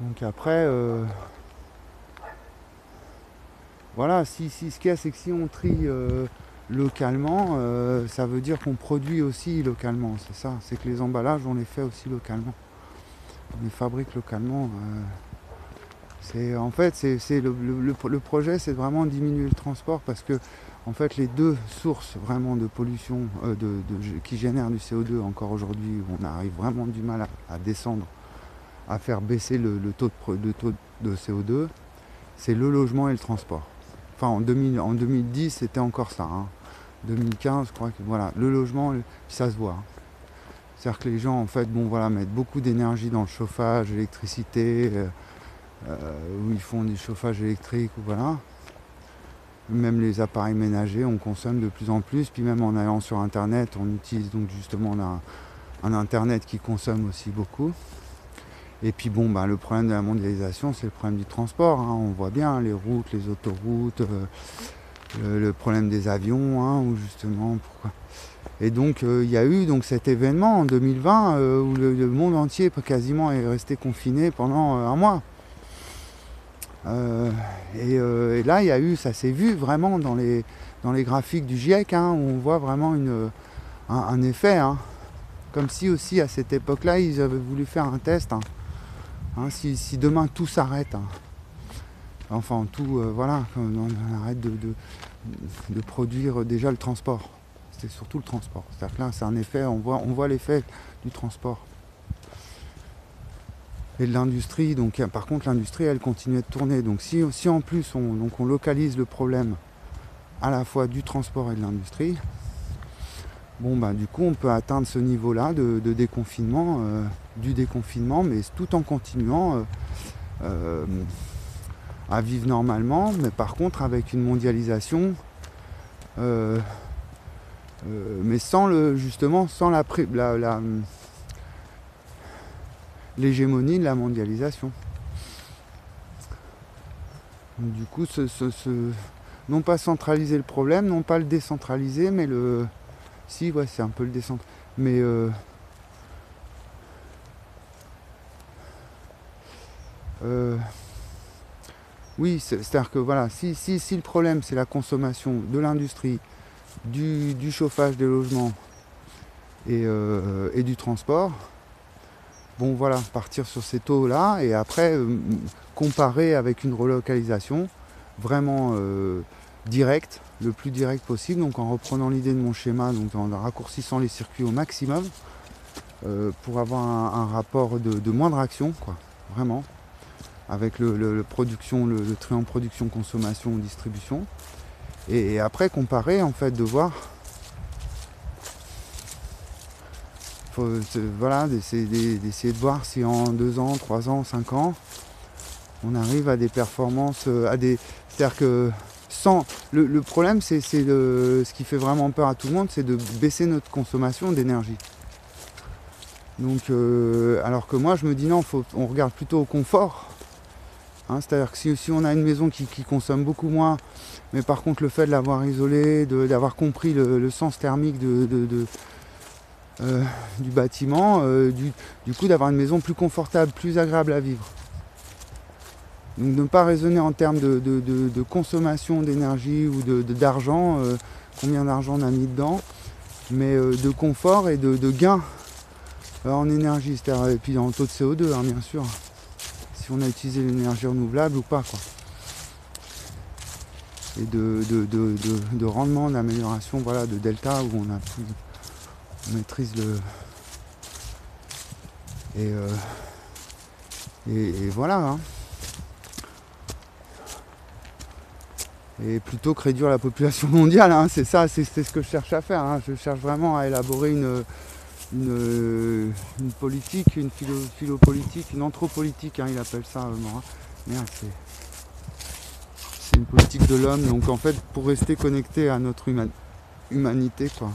Donc après, euh, voilà, si, si ce qu'il y a, c'est que si on trie euh, localement, euh, ça veut dire qu'on produit aussi localement, c'est ça. C'est que les emballages, on les fait aussi localement. On les fabrique localement. Euh. c'est en fait, c'est le, projet, c'est vraiment diminuer le transport parce que en fait, les deux sources vraiment de pollution euh, de, qui génèrent du CO2 encore aujourd'hui, on arrive vraiment du mal à, descendre, à faire baisser le, taux, de, taux de CO2, c'est le logement et le transport. Enfin, en, 2000, en 2010, c'était encore ça. Hein. 2015, je crois que voilà, le logement, ça se voit. Hein. C'est-à-dire que les gens, en fait, bon, voilà, mettent beaucoup d'énergie dans le chauffage, l'électricité, euh, euh, où ils font du chauffage électrique, ou voilà. Même les appareils ménagers, on consomme de plus en plus. Puis même en allant sur Internet, on utilise donc justement un, Internet qui consomme aussi beaucoup. Et puis bon, bah, le problème de la mondialisation, c'est le problème du transport. Hein. On voit bien les routes, les autoroutes. Euh, le, problème des avions, hein, ou justement pourquoi. Et donc euh, il y a eu donc cet événement en 2020 euh, où le, monde entier quasiment est resté confiné pendant euh, un mois. Et, là il y a eu, ça s'est vu vraiment dans les, dans les graphiques du GIEC, hein, où on voit vraiment une, un, effet. Hein. Comme si aussi à cette époque-là ils avaient voulu faire un test. Si, si, demain tout s'arrête enfin tout, voilà, on, arrête de, produire déjà le transport. C'est surtout le transport. C'est-à-dire que là, c'est un effet, on voit, l'effet du transport. Et de l'industrie, donc par contre l'industrie elle continue de tourner. Donc si, si en plus on, donc on localise le problème à la fois du transport et de l'industrie, bon bah du coup on peut atteindre ce niveau-là de, déconfinement, euh, du déconfinement, mais tout en continuant euh, à vivre normalement, mais par contre avec une mondialisation, euh, euh, mais sans le justement sans la, la, l'hégémonie de la mondialisation. du coup, ce, non pas centraliser le problème, non pas le décentraliser, mais le. Si, ouais, c'est un peu le décentraliser. Mais. Euh oui, c'est-à-dire que voilà, si, si, le problème c'est la consommation de l'industrie, du, chauffage des logements euh, et, du transport, bon voilà, partir sur ces taux-là et après euh, comparer avec une relocalisation vraiment euh, directe, le plus direct possible, donc en reprenant l'idée de mon schéma, donc en raccourcissant les circuits au maximum, pour avoir un, rapport de, de moindre action, quoi, vraiment avec le, production, le, tri en production, consommation, distribution. Et après comparer en fait de voir. Voilà, d'essayer de voir si en deux ans, trois ans, cinq ans, on arrive à des performances, à des. C'est-à-dire que sans. Le, problème, c'est ce qui fait vraiment peur à tout le monde, c'est de baisser notre consommation d'énergie. Donc, euh, alors que moi, je me dis non, faut, on regarde plutôt au confort. Hein, c'est-à-dire que si, on a une maison qui, consomme beaucoup moins, mais par contre le fait de l'avoir isolé, d'avoir compris le, sens thermique euh, du bâtiment, euh, du, coup d'avoir une maison plus confortable, plus agréable à vivre. Donc ne pas raisonner en termes de, consommation d'énergie ou d'argent, combien d'argent on a mis dedans, mais de confort et de, gain en énergie, et puis en taux de CO2 hein, bien sûr, on a utilisé l'énergie renouvelable ou pas quoi. Et de, rendement, d'amélioration, voilà, de delta où on a plus, on maîtrise le. Et, euh, et, voilà. Hein. Et plutôt que réduire la population mondiale, hein, c'est ça, c'est ce que je cherche à faire. Je cherche vraiment à élaborer une, une, politique, une philo, philopolitique, une anthropolitique, hein, il appelle ça euh, c'est une politique de l'homme, donc en fait pour rester connecté à notre humanité quoi.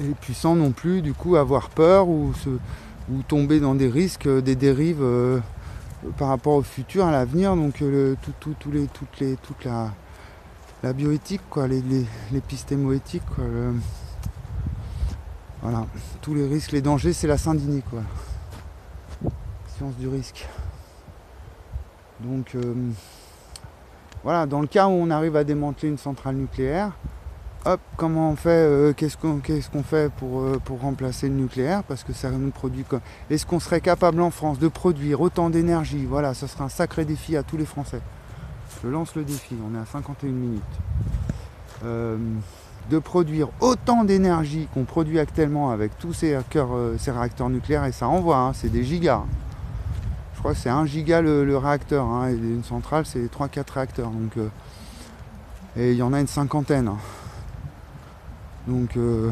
Et puis sans non plus du coup avoir peur ou, ou tomber dans des risques, euh, des dérives euh, par rapport au futur, à l'avenir, donc tout, tout, les, toutes les, toute la, la bioéthique, quoi, l'épistémoéthique, quoi, voilà, tous les risques, les dangers, c'est la Saint-Denis, quoi. Science du risque. Donc, euh, voilà, dans le cas où on arrive à démanteler une centrale nucléaire, hop, comment on fait, euh, qu'est-ce qu'on fait pour, euh, pour remplacer le nucléaire? Parce que ça nous produit comme. Est-ce qu'on serait capable en France de produire autant d'énergie? Voilà, ce serait un sacré défi à tous les Français. Je lance le défi, on est à 51 minutes de produire autant d'énergie qu'on produit actuellement avec tous ces, euh, ces réacteurs nucléaires, et ça envoie, hein, c'est des gigas. Je crois que c'est 1 giga le, réacteur, hein, une centrale c'est 3-4 réacteurs. Donc, euh, et il y en a une cinquantaine. Hein. Donc euh,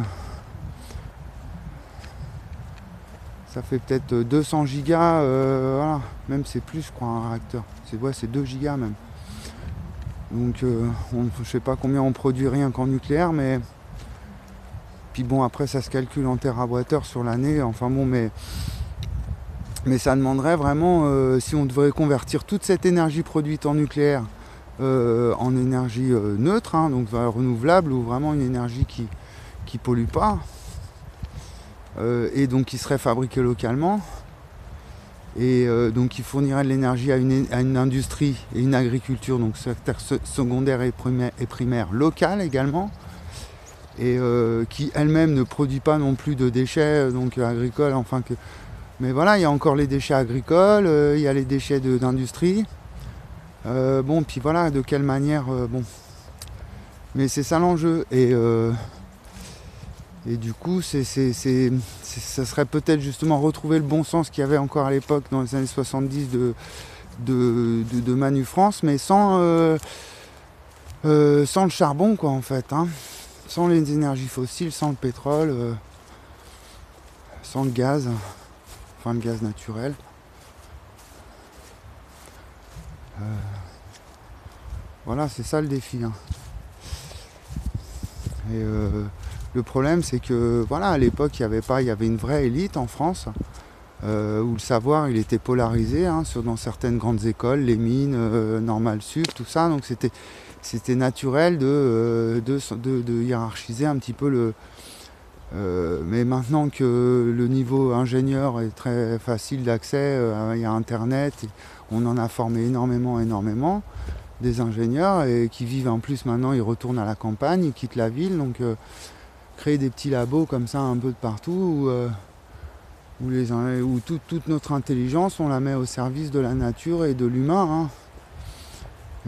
ça fait peut-être 200 gigas, même c'est plus je crois un réacteur. C'est 2 gigas même. Donc euh, je ne sais pas combien on produit rien qu'en nucléaire, mais puis bon après ça se calcule en terawattheure sur l'année, enfin bon mais mais ça demanderait vraiment euh, si on devrait convertir toute cette énergie produite en nucléaire euh, en énergie neutre, hein, donc renouvelable ou vraiment une énergie qui qui pollue pas et donc qui serait fabriquée localement et euh, donc il fournirait de l'énergie à une, industrie et une agriculture, donc secteur secondaire et primaire, et local également, et euh, qui elle-même ne produit pas non plus de déchets donc agricoles, enfin que. Mais voilà, il y a encore les déchets agricoles, euh, il y a les déchets d'industrie. bon, puis voilà, de quelle manière, bon. Mais c'est ça l'enjeu. Et et du coup, ça serait peut-être justement retrouver le bon sens qu'il y avait encore à l'époque dans les années 70 de, de, Manu France, mais sans, euh, euh, sans le charbon, quoi, en fait. Hein. Sans les énergies fossiles, sans le pétrole, euh, sans le gaz, enfin le gaz naturel. voilà, c'est ça le défi. Hein. Et le problème, c'est que voilà, à l'époque, il y avait pas, il y avait une vraie élite en France euh, où le savoir, il était polarisé hein, dans certaines grandes écoles, les mines, euh, Normal Sup, tout ça. Donc c'était, naturel euh, de, de, hiérarchiser un petit peu le. mais maintenant que le niveau ingénieur est très facile d'accès, il y a Internet, on en a formé énormément, énormément des ingénieurs et qui vivent en plus maintenant, ils retournent à la campagne, ils quittent la ville. Donc créer des petits labos comme ça un peu de partout où, euh, toute notre intelligence on la met au service de la nature et de l'humain hein.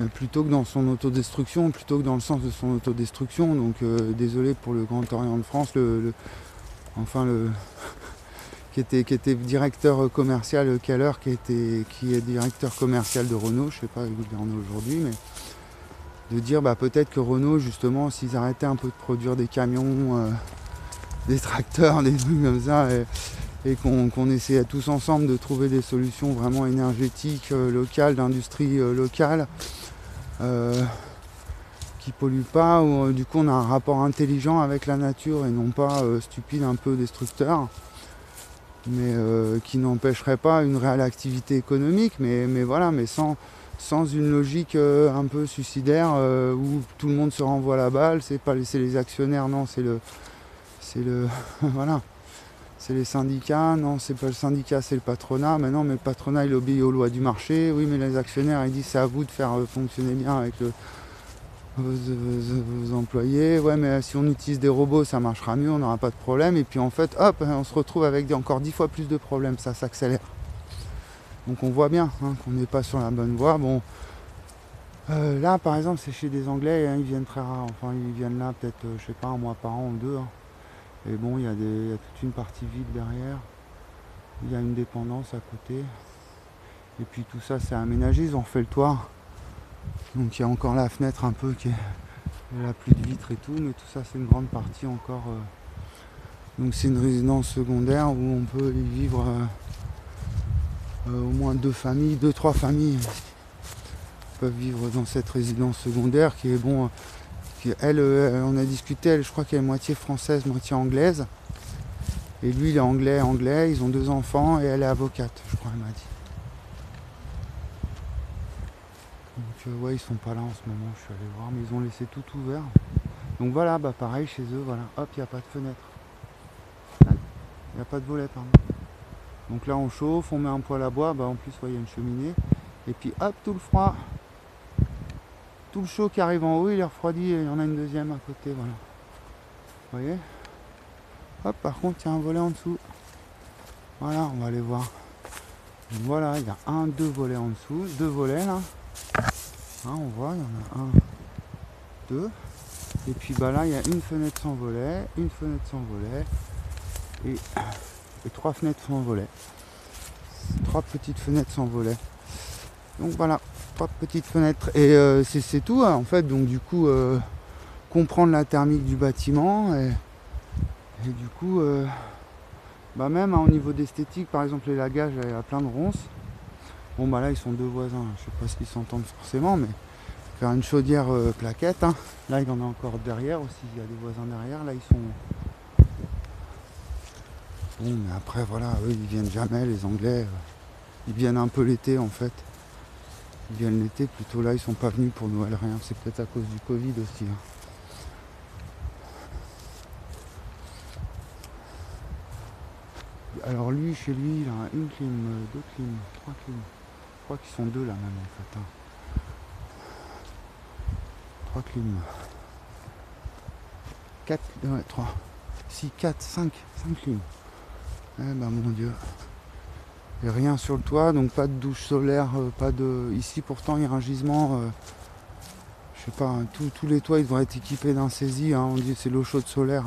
euh, plutôt que dans son autodestruction plutôt que dans le sens de son autodestruction donc euh, désolé pour le Grand Orient de France le, enfin le qui était, qui était directeur commercial Keller qui était qui est directeur commercial de Renault je sais pas il est aujourd'hui mais de dire bah, peut-être que Renault, justement, s'ils arrêtaient un peu de produire des camions, euh, des tracteurs, des trucs comme ça, et, qu'on essayait tous ensemble de trouver des solutions vraiment énergétiques, euh, locales, d'industrie euh, locale, qui polluent pas, où du coup on a un rapport intelligent avec la nature et non pas stupide, un peu destructeur mais qui n'empêcherait pas une réelle activité économique, mais, mais voilà, mais sans, sans une logique euh, un peu suicidaire euh, où tout le monde se renvoie la balle, c'est pas laisser les actionnaires, non, c'est le. C'est le. voilà. C'est les syndicats, non, c'est pas le syndicat, c'est le patronat. Mais non, mais le patronat il obéit aux lois du marché. Oui, mais les actionnaires ils disent c'est à vous de faire euh, fonctionner bien avec vos, employés. Ouais, mais si on utilise des robots, ça marchera mieux, on n'aura pas de problème. Et puis en fait, hop, on se retrouve avec encore dix fois plus de problèmes, ça s'accélère. Donc on voit bien hein, qu'on n'est pas sur la bonne voie. Bon, euh, là par exemple c'est chez des Anglais, hein, ils viennent très rare, enfin ils viennent là peut-être, euh, je sais pas, un mois par an ou deux. Hein. Et bon, il y, a toute une partie vide derrière. Il y a une dépendance à côté. Et puis tout ça c'est aménagé, ils ont fait le toit. Donc il y a encore la fenêtre un peu qui est la plus de vitres et tout, mais tout ça c'est une grande partie encore. Euh. donc c'est une résidence secondaire où on peut y vivre au moins deux familles, deux, trois familles peuvent vivre dans cette résidence secondaire qui est bon. Elle, euh, on a discuté, elle, je crois qu'elle est moitié française, moitié anglaise. Et lui, il est anglais, anglais, ils ont deux enfants et elle est avocate, je crois, elle m'a dit. Donc, euh, ouais, ils sont pas là en ce moment, je suis allé voir, mais ils ont laissé tout ouvert. Donc voilà, bah pareil chez eux, voilà, hop, il n'y a pas de fenêtre. Il n'y a pas de volet, pardon. Donc là on chauffe, on met un poêle à bois, bah en plus il y a une cheminée. Et puis hop, tout le froid, tout le chaud qui arrive en haut, il est refroidi et il y en a une deuxième à côté, voilà. Vous voyez? Hop, par contre il y a un volet en dessous. Voilà, on va aller voir. voilà, il y a un, deux volets en dessous, deux volets là. Hein, on voit, il y en a un, deux. Et puis bah là il y a une fenêtre sans volet, une fenêtre sans volet. Et trois fenêtres sans volet. Trois petites fenêtres sans volet. Donc voilà, trois petites fenêtres. Et euh, c'est tout hein, en fait. Donc du coup, euh, comprendre la thermique du bâtiment. Et, du coup, euh, bah même hein, au niveau d'esthétique, par exemple les lagages, il y a plein de ronces. Bon bah là ils sont deux voisins, je sais pas qu'ils s'entendent forcément, mais faire une chaudière plaquette. Hein. Là il y en a encore derrière aussi, il y a des voisins derrière, là ils sont Bon, mais après, voilà, eux, ils viennent jamais, les Anglais. Euh, ils viennent un peu l'été, en fait. Ils viennent l'été, plutôt là, ils sont pas venus pour Noël, rien. C'est peut-être à cause du Covid aussi. Hein. Alors lui, chez lui, il a une clim, euh, deux clims, trois clims. Je crois qu'ils sont deux là même en fait. Hein. Trois clims. Quatre, ouais, trois. Six, quatre, cinq, cinq clims. Eh ben mon dieu. Et rien sur le toit, donc pas de douche solaire, euh, pas de. Ici pourtant il y a un gisement. Euh, je sais pas, hein, tous les toits ils vont être équipés d'un saisie, hein, on dit c'est l'eau chaude solaire.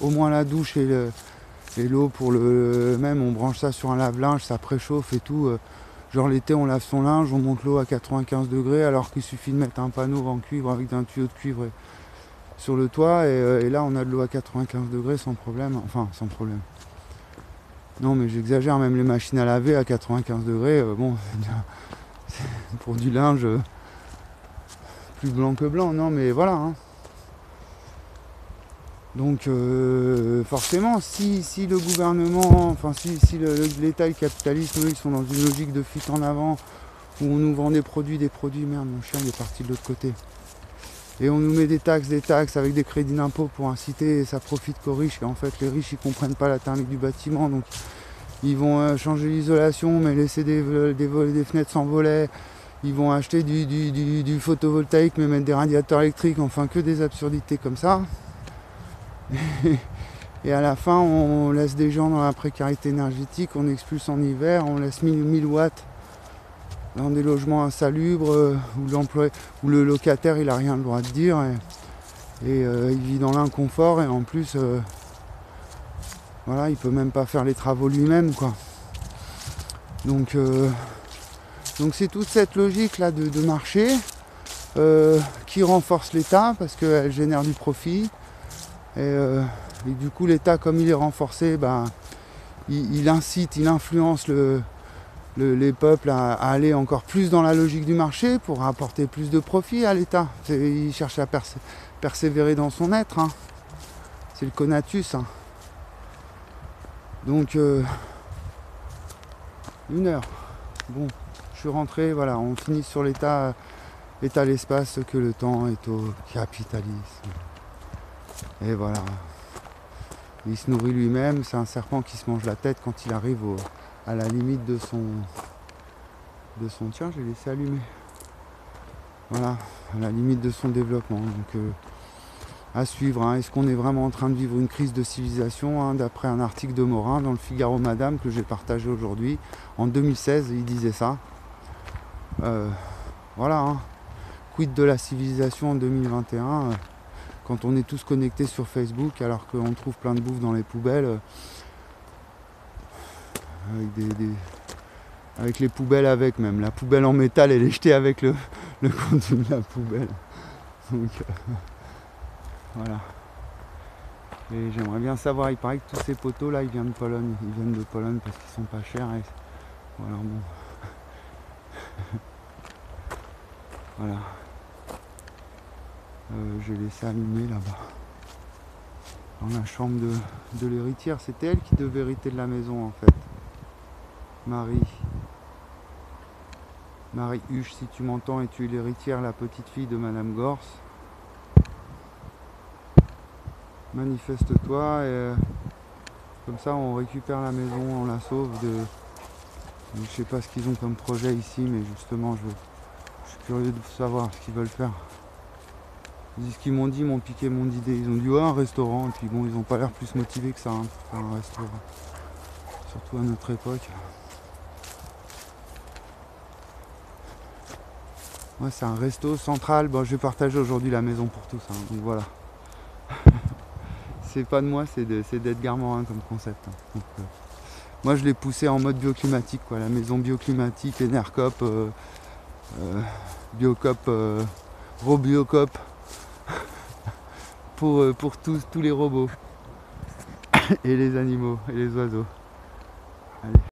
Au moins la douche et l'eau pour le même, on branche ça sur un lave-linge, ça préchauffe et tout. Euh. genre l'été on lave son linge, on monte l'eau à 95 degrés alors qu'il suffit de mettre un panneau en cuivre avec un tuyau de cuivre sur le toit et là on a de l'eau à 95 degrés sans problème, enfin sans problème. Non, mais j'exagère, même les machines à laver à 95 degrés, euh, bon, pour du linge euh, plus blanc que blanc, non, mais voilà. Hein. Donc, euh, forcément, si, le gouvernement, enfin, si, l'État et le capitalisme, ils sont dans une logique de fuite en avant, où on nous vend des produits, des produits, merde, mon chien il est parti de l'autre côté et on nous met des taxes, des taxes avec des crédits d'impôt pour inciter et ça profite qu'aux riches. Et en fait, les riches ils comprennent pas la thermique du bâtiment, donc ils vont euh, changer l'isolation, mais laisser des, fenêtres sans volets. Ils vont acheter du, photovoltaïque, mais mettre des radiateurs électriques, enfin que des absurdités comme ça. Et à la fin, on laisse des gens dans la précarité énergétique, on expulse en hiver, on laisse 1000 watts dans des logements insalubres euh, où, le locataire il a rien le droit de dire et, euh, il vit dans l'inconfort et en plus euh, voilà il peut même pas faire les travaux lui-même quoi donc donc c'est toute cette logique là de, marché qui renforce l'État parce qu'elle génère du profit. Et, euh, du coup, l'État, comme il est renforcé, il, il incite, il influence le, le, les peuples à, aller encore plus dans la logique du marché pour apporter plus de profit à l'État. Il cherche à persé, persévérer dans son être. Hein. C'est le conatus. Hein. Donc, euh, une heure. Bon, je suis rentré, voilà, on finit sur l'état à l'espace que le temps est au capitalisme. Et voilà. Il se nourrit lui-même, c'est un serpent qui se mange la tête quand il arrive au, à la limite de son. de son. Tiens, j'ai laissé allumer. Voilà, à la limite de son développement. Donc euh, à suivre. Hein. Est-ce qu'on est vraiment en train de vivre une crise de civilisation hein, D'après un article de Morin dans le Figaro Madame que j'ai partagé aujourd'hui. En 2016, il disait ça. Euh, voilà. Hein. Quid de la civilisation en 2021 euh, quand on est tous connectés sur Facebook alors qu'on trouve plein de bouffe dans les poubelles avec, des, avec les poubelles avec même. La poubelle en métal elle est jetée avec le, le contenu de la poubelle. Donc euh, voilà. Et j'aimerais bien savoir, il paraît que tous ces poteaux là ils viennent de Pologne. Ils viennent de Pologne parce qu'ils sont pas chers. Voilà bon. voilà. Euh, j'ai laissé allumer là-bas. Dans la chambre de, de l'héritière. C'était elle qui devait hériter de la maison en fait. Marie. Marie Huche, si tu m'entends et tu es l'héritière, la petite fille de Madame Gors. Manifeste-toi et euh, comme ça on récupère la maison, on la sauve de. Je sais pas ce qu'ils ont comme projet ici, mais justement je, suis curieux de savoir ce qu'ils veulent faire ce qu'ils m'ont dit, m'ont piqué mon idée. Ils ont dit un restaurant, et puis bon ils ont pas l'air plus motivés que ça hein, un restaurant. Surtout à notre époque. Ouais c'est un resto central, bon je vais partager aujourd'hui la maison pour tous, hein, donc voilà. c'est pas de moi, c'est d'Edgar Morin comme concept. Hein. Euh, moi je l'ai poussé en mode bioclimatique, quoi, la maison bioclimatique, Enercop, euh, euh, Biocop, euh, Robiocop pour, euh, pour tous, tous les robots et les animaux et les oiseaux. Allez.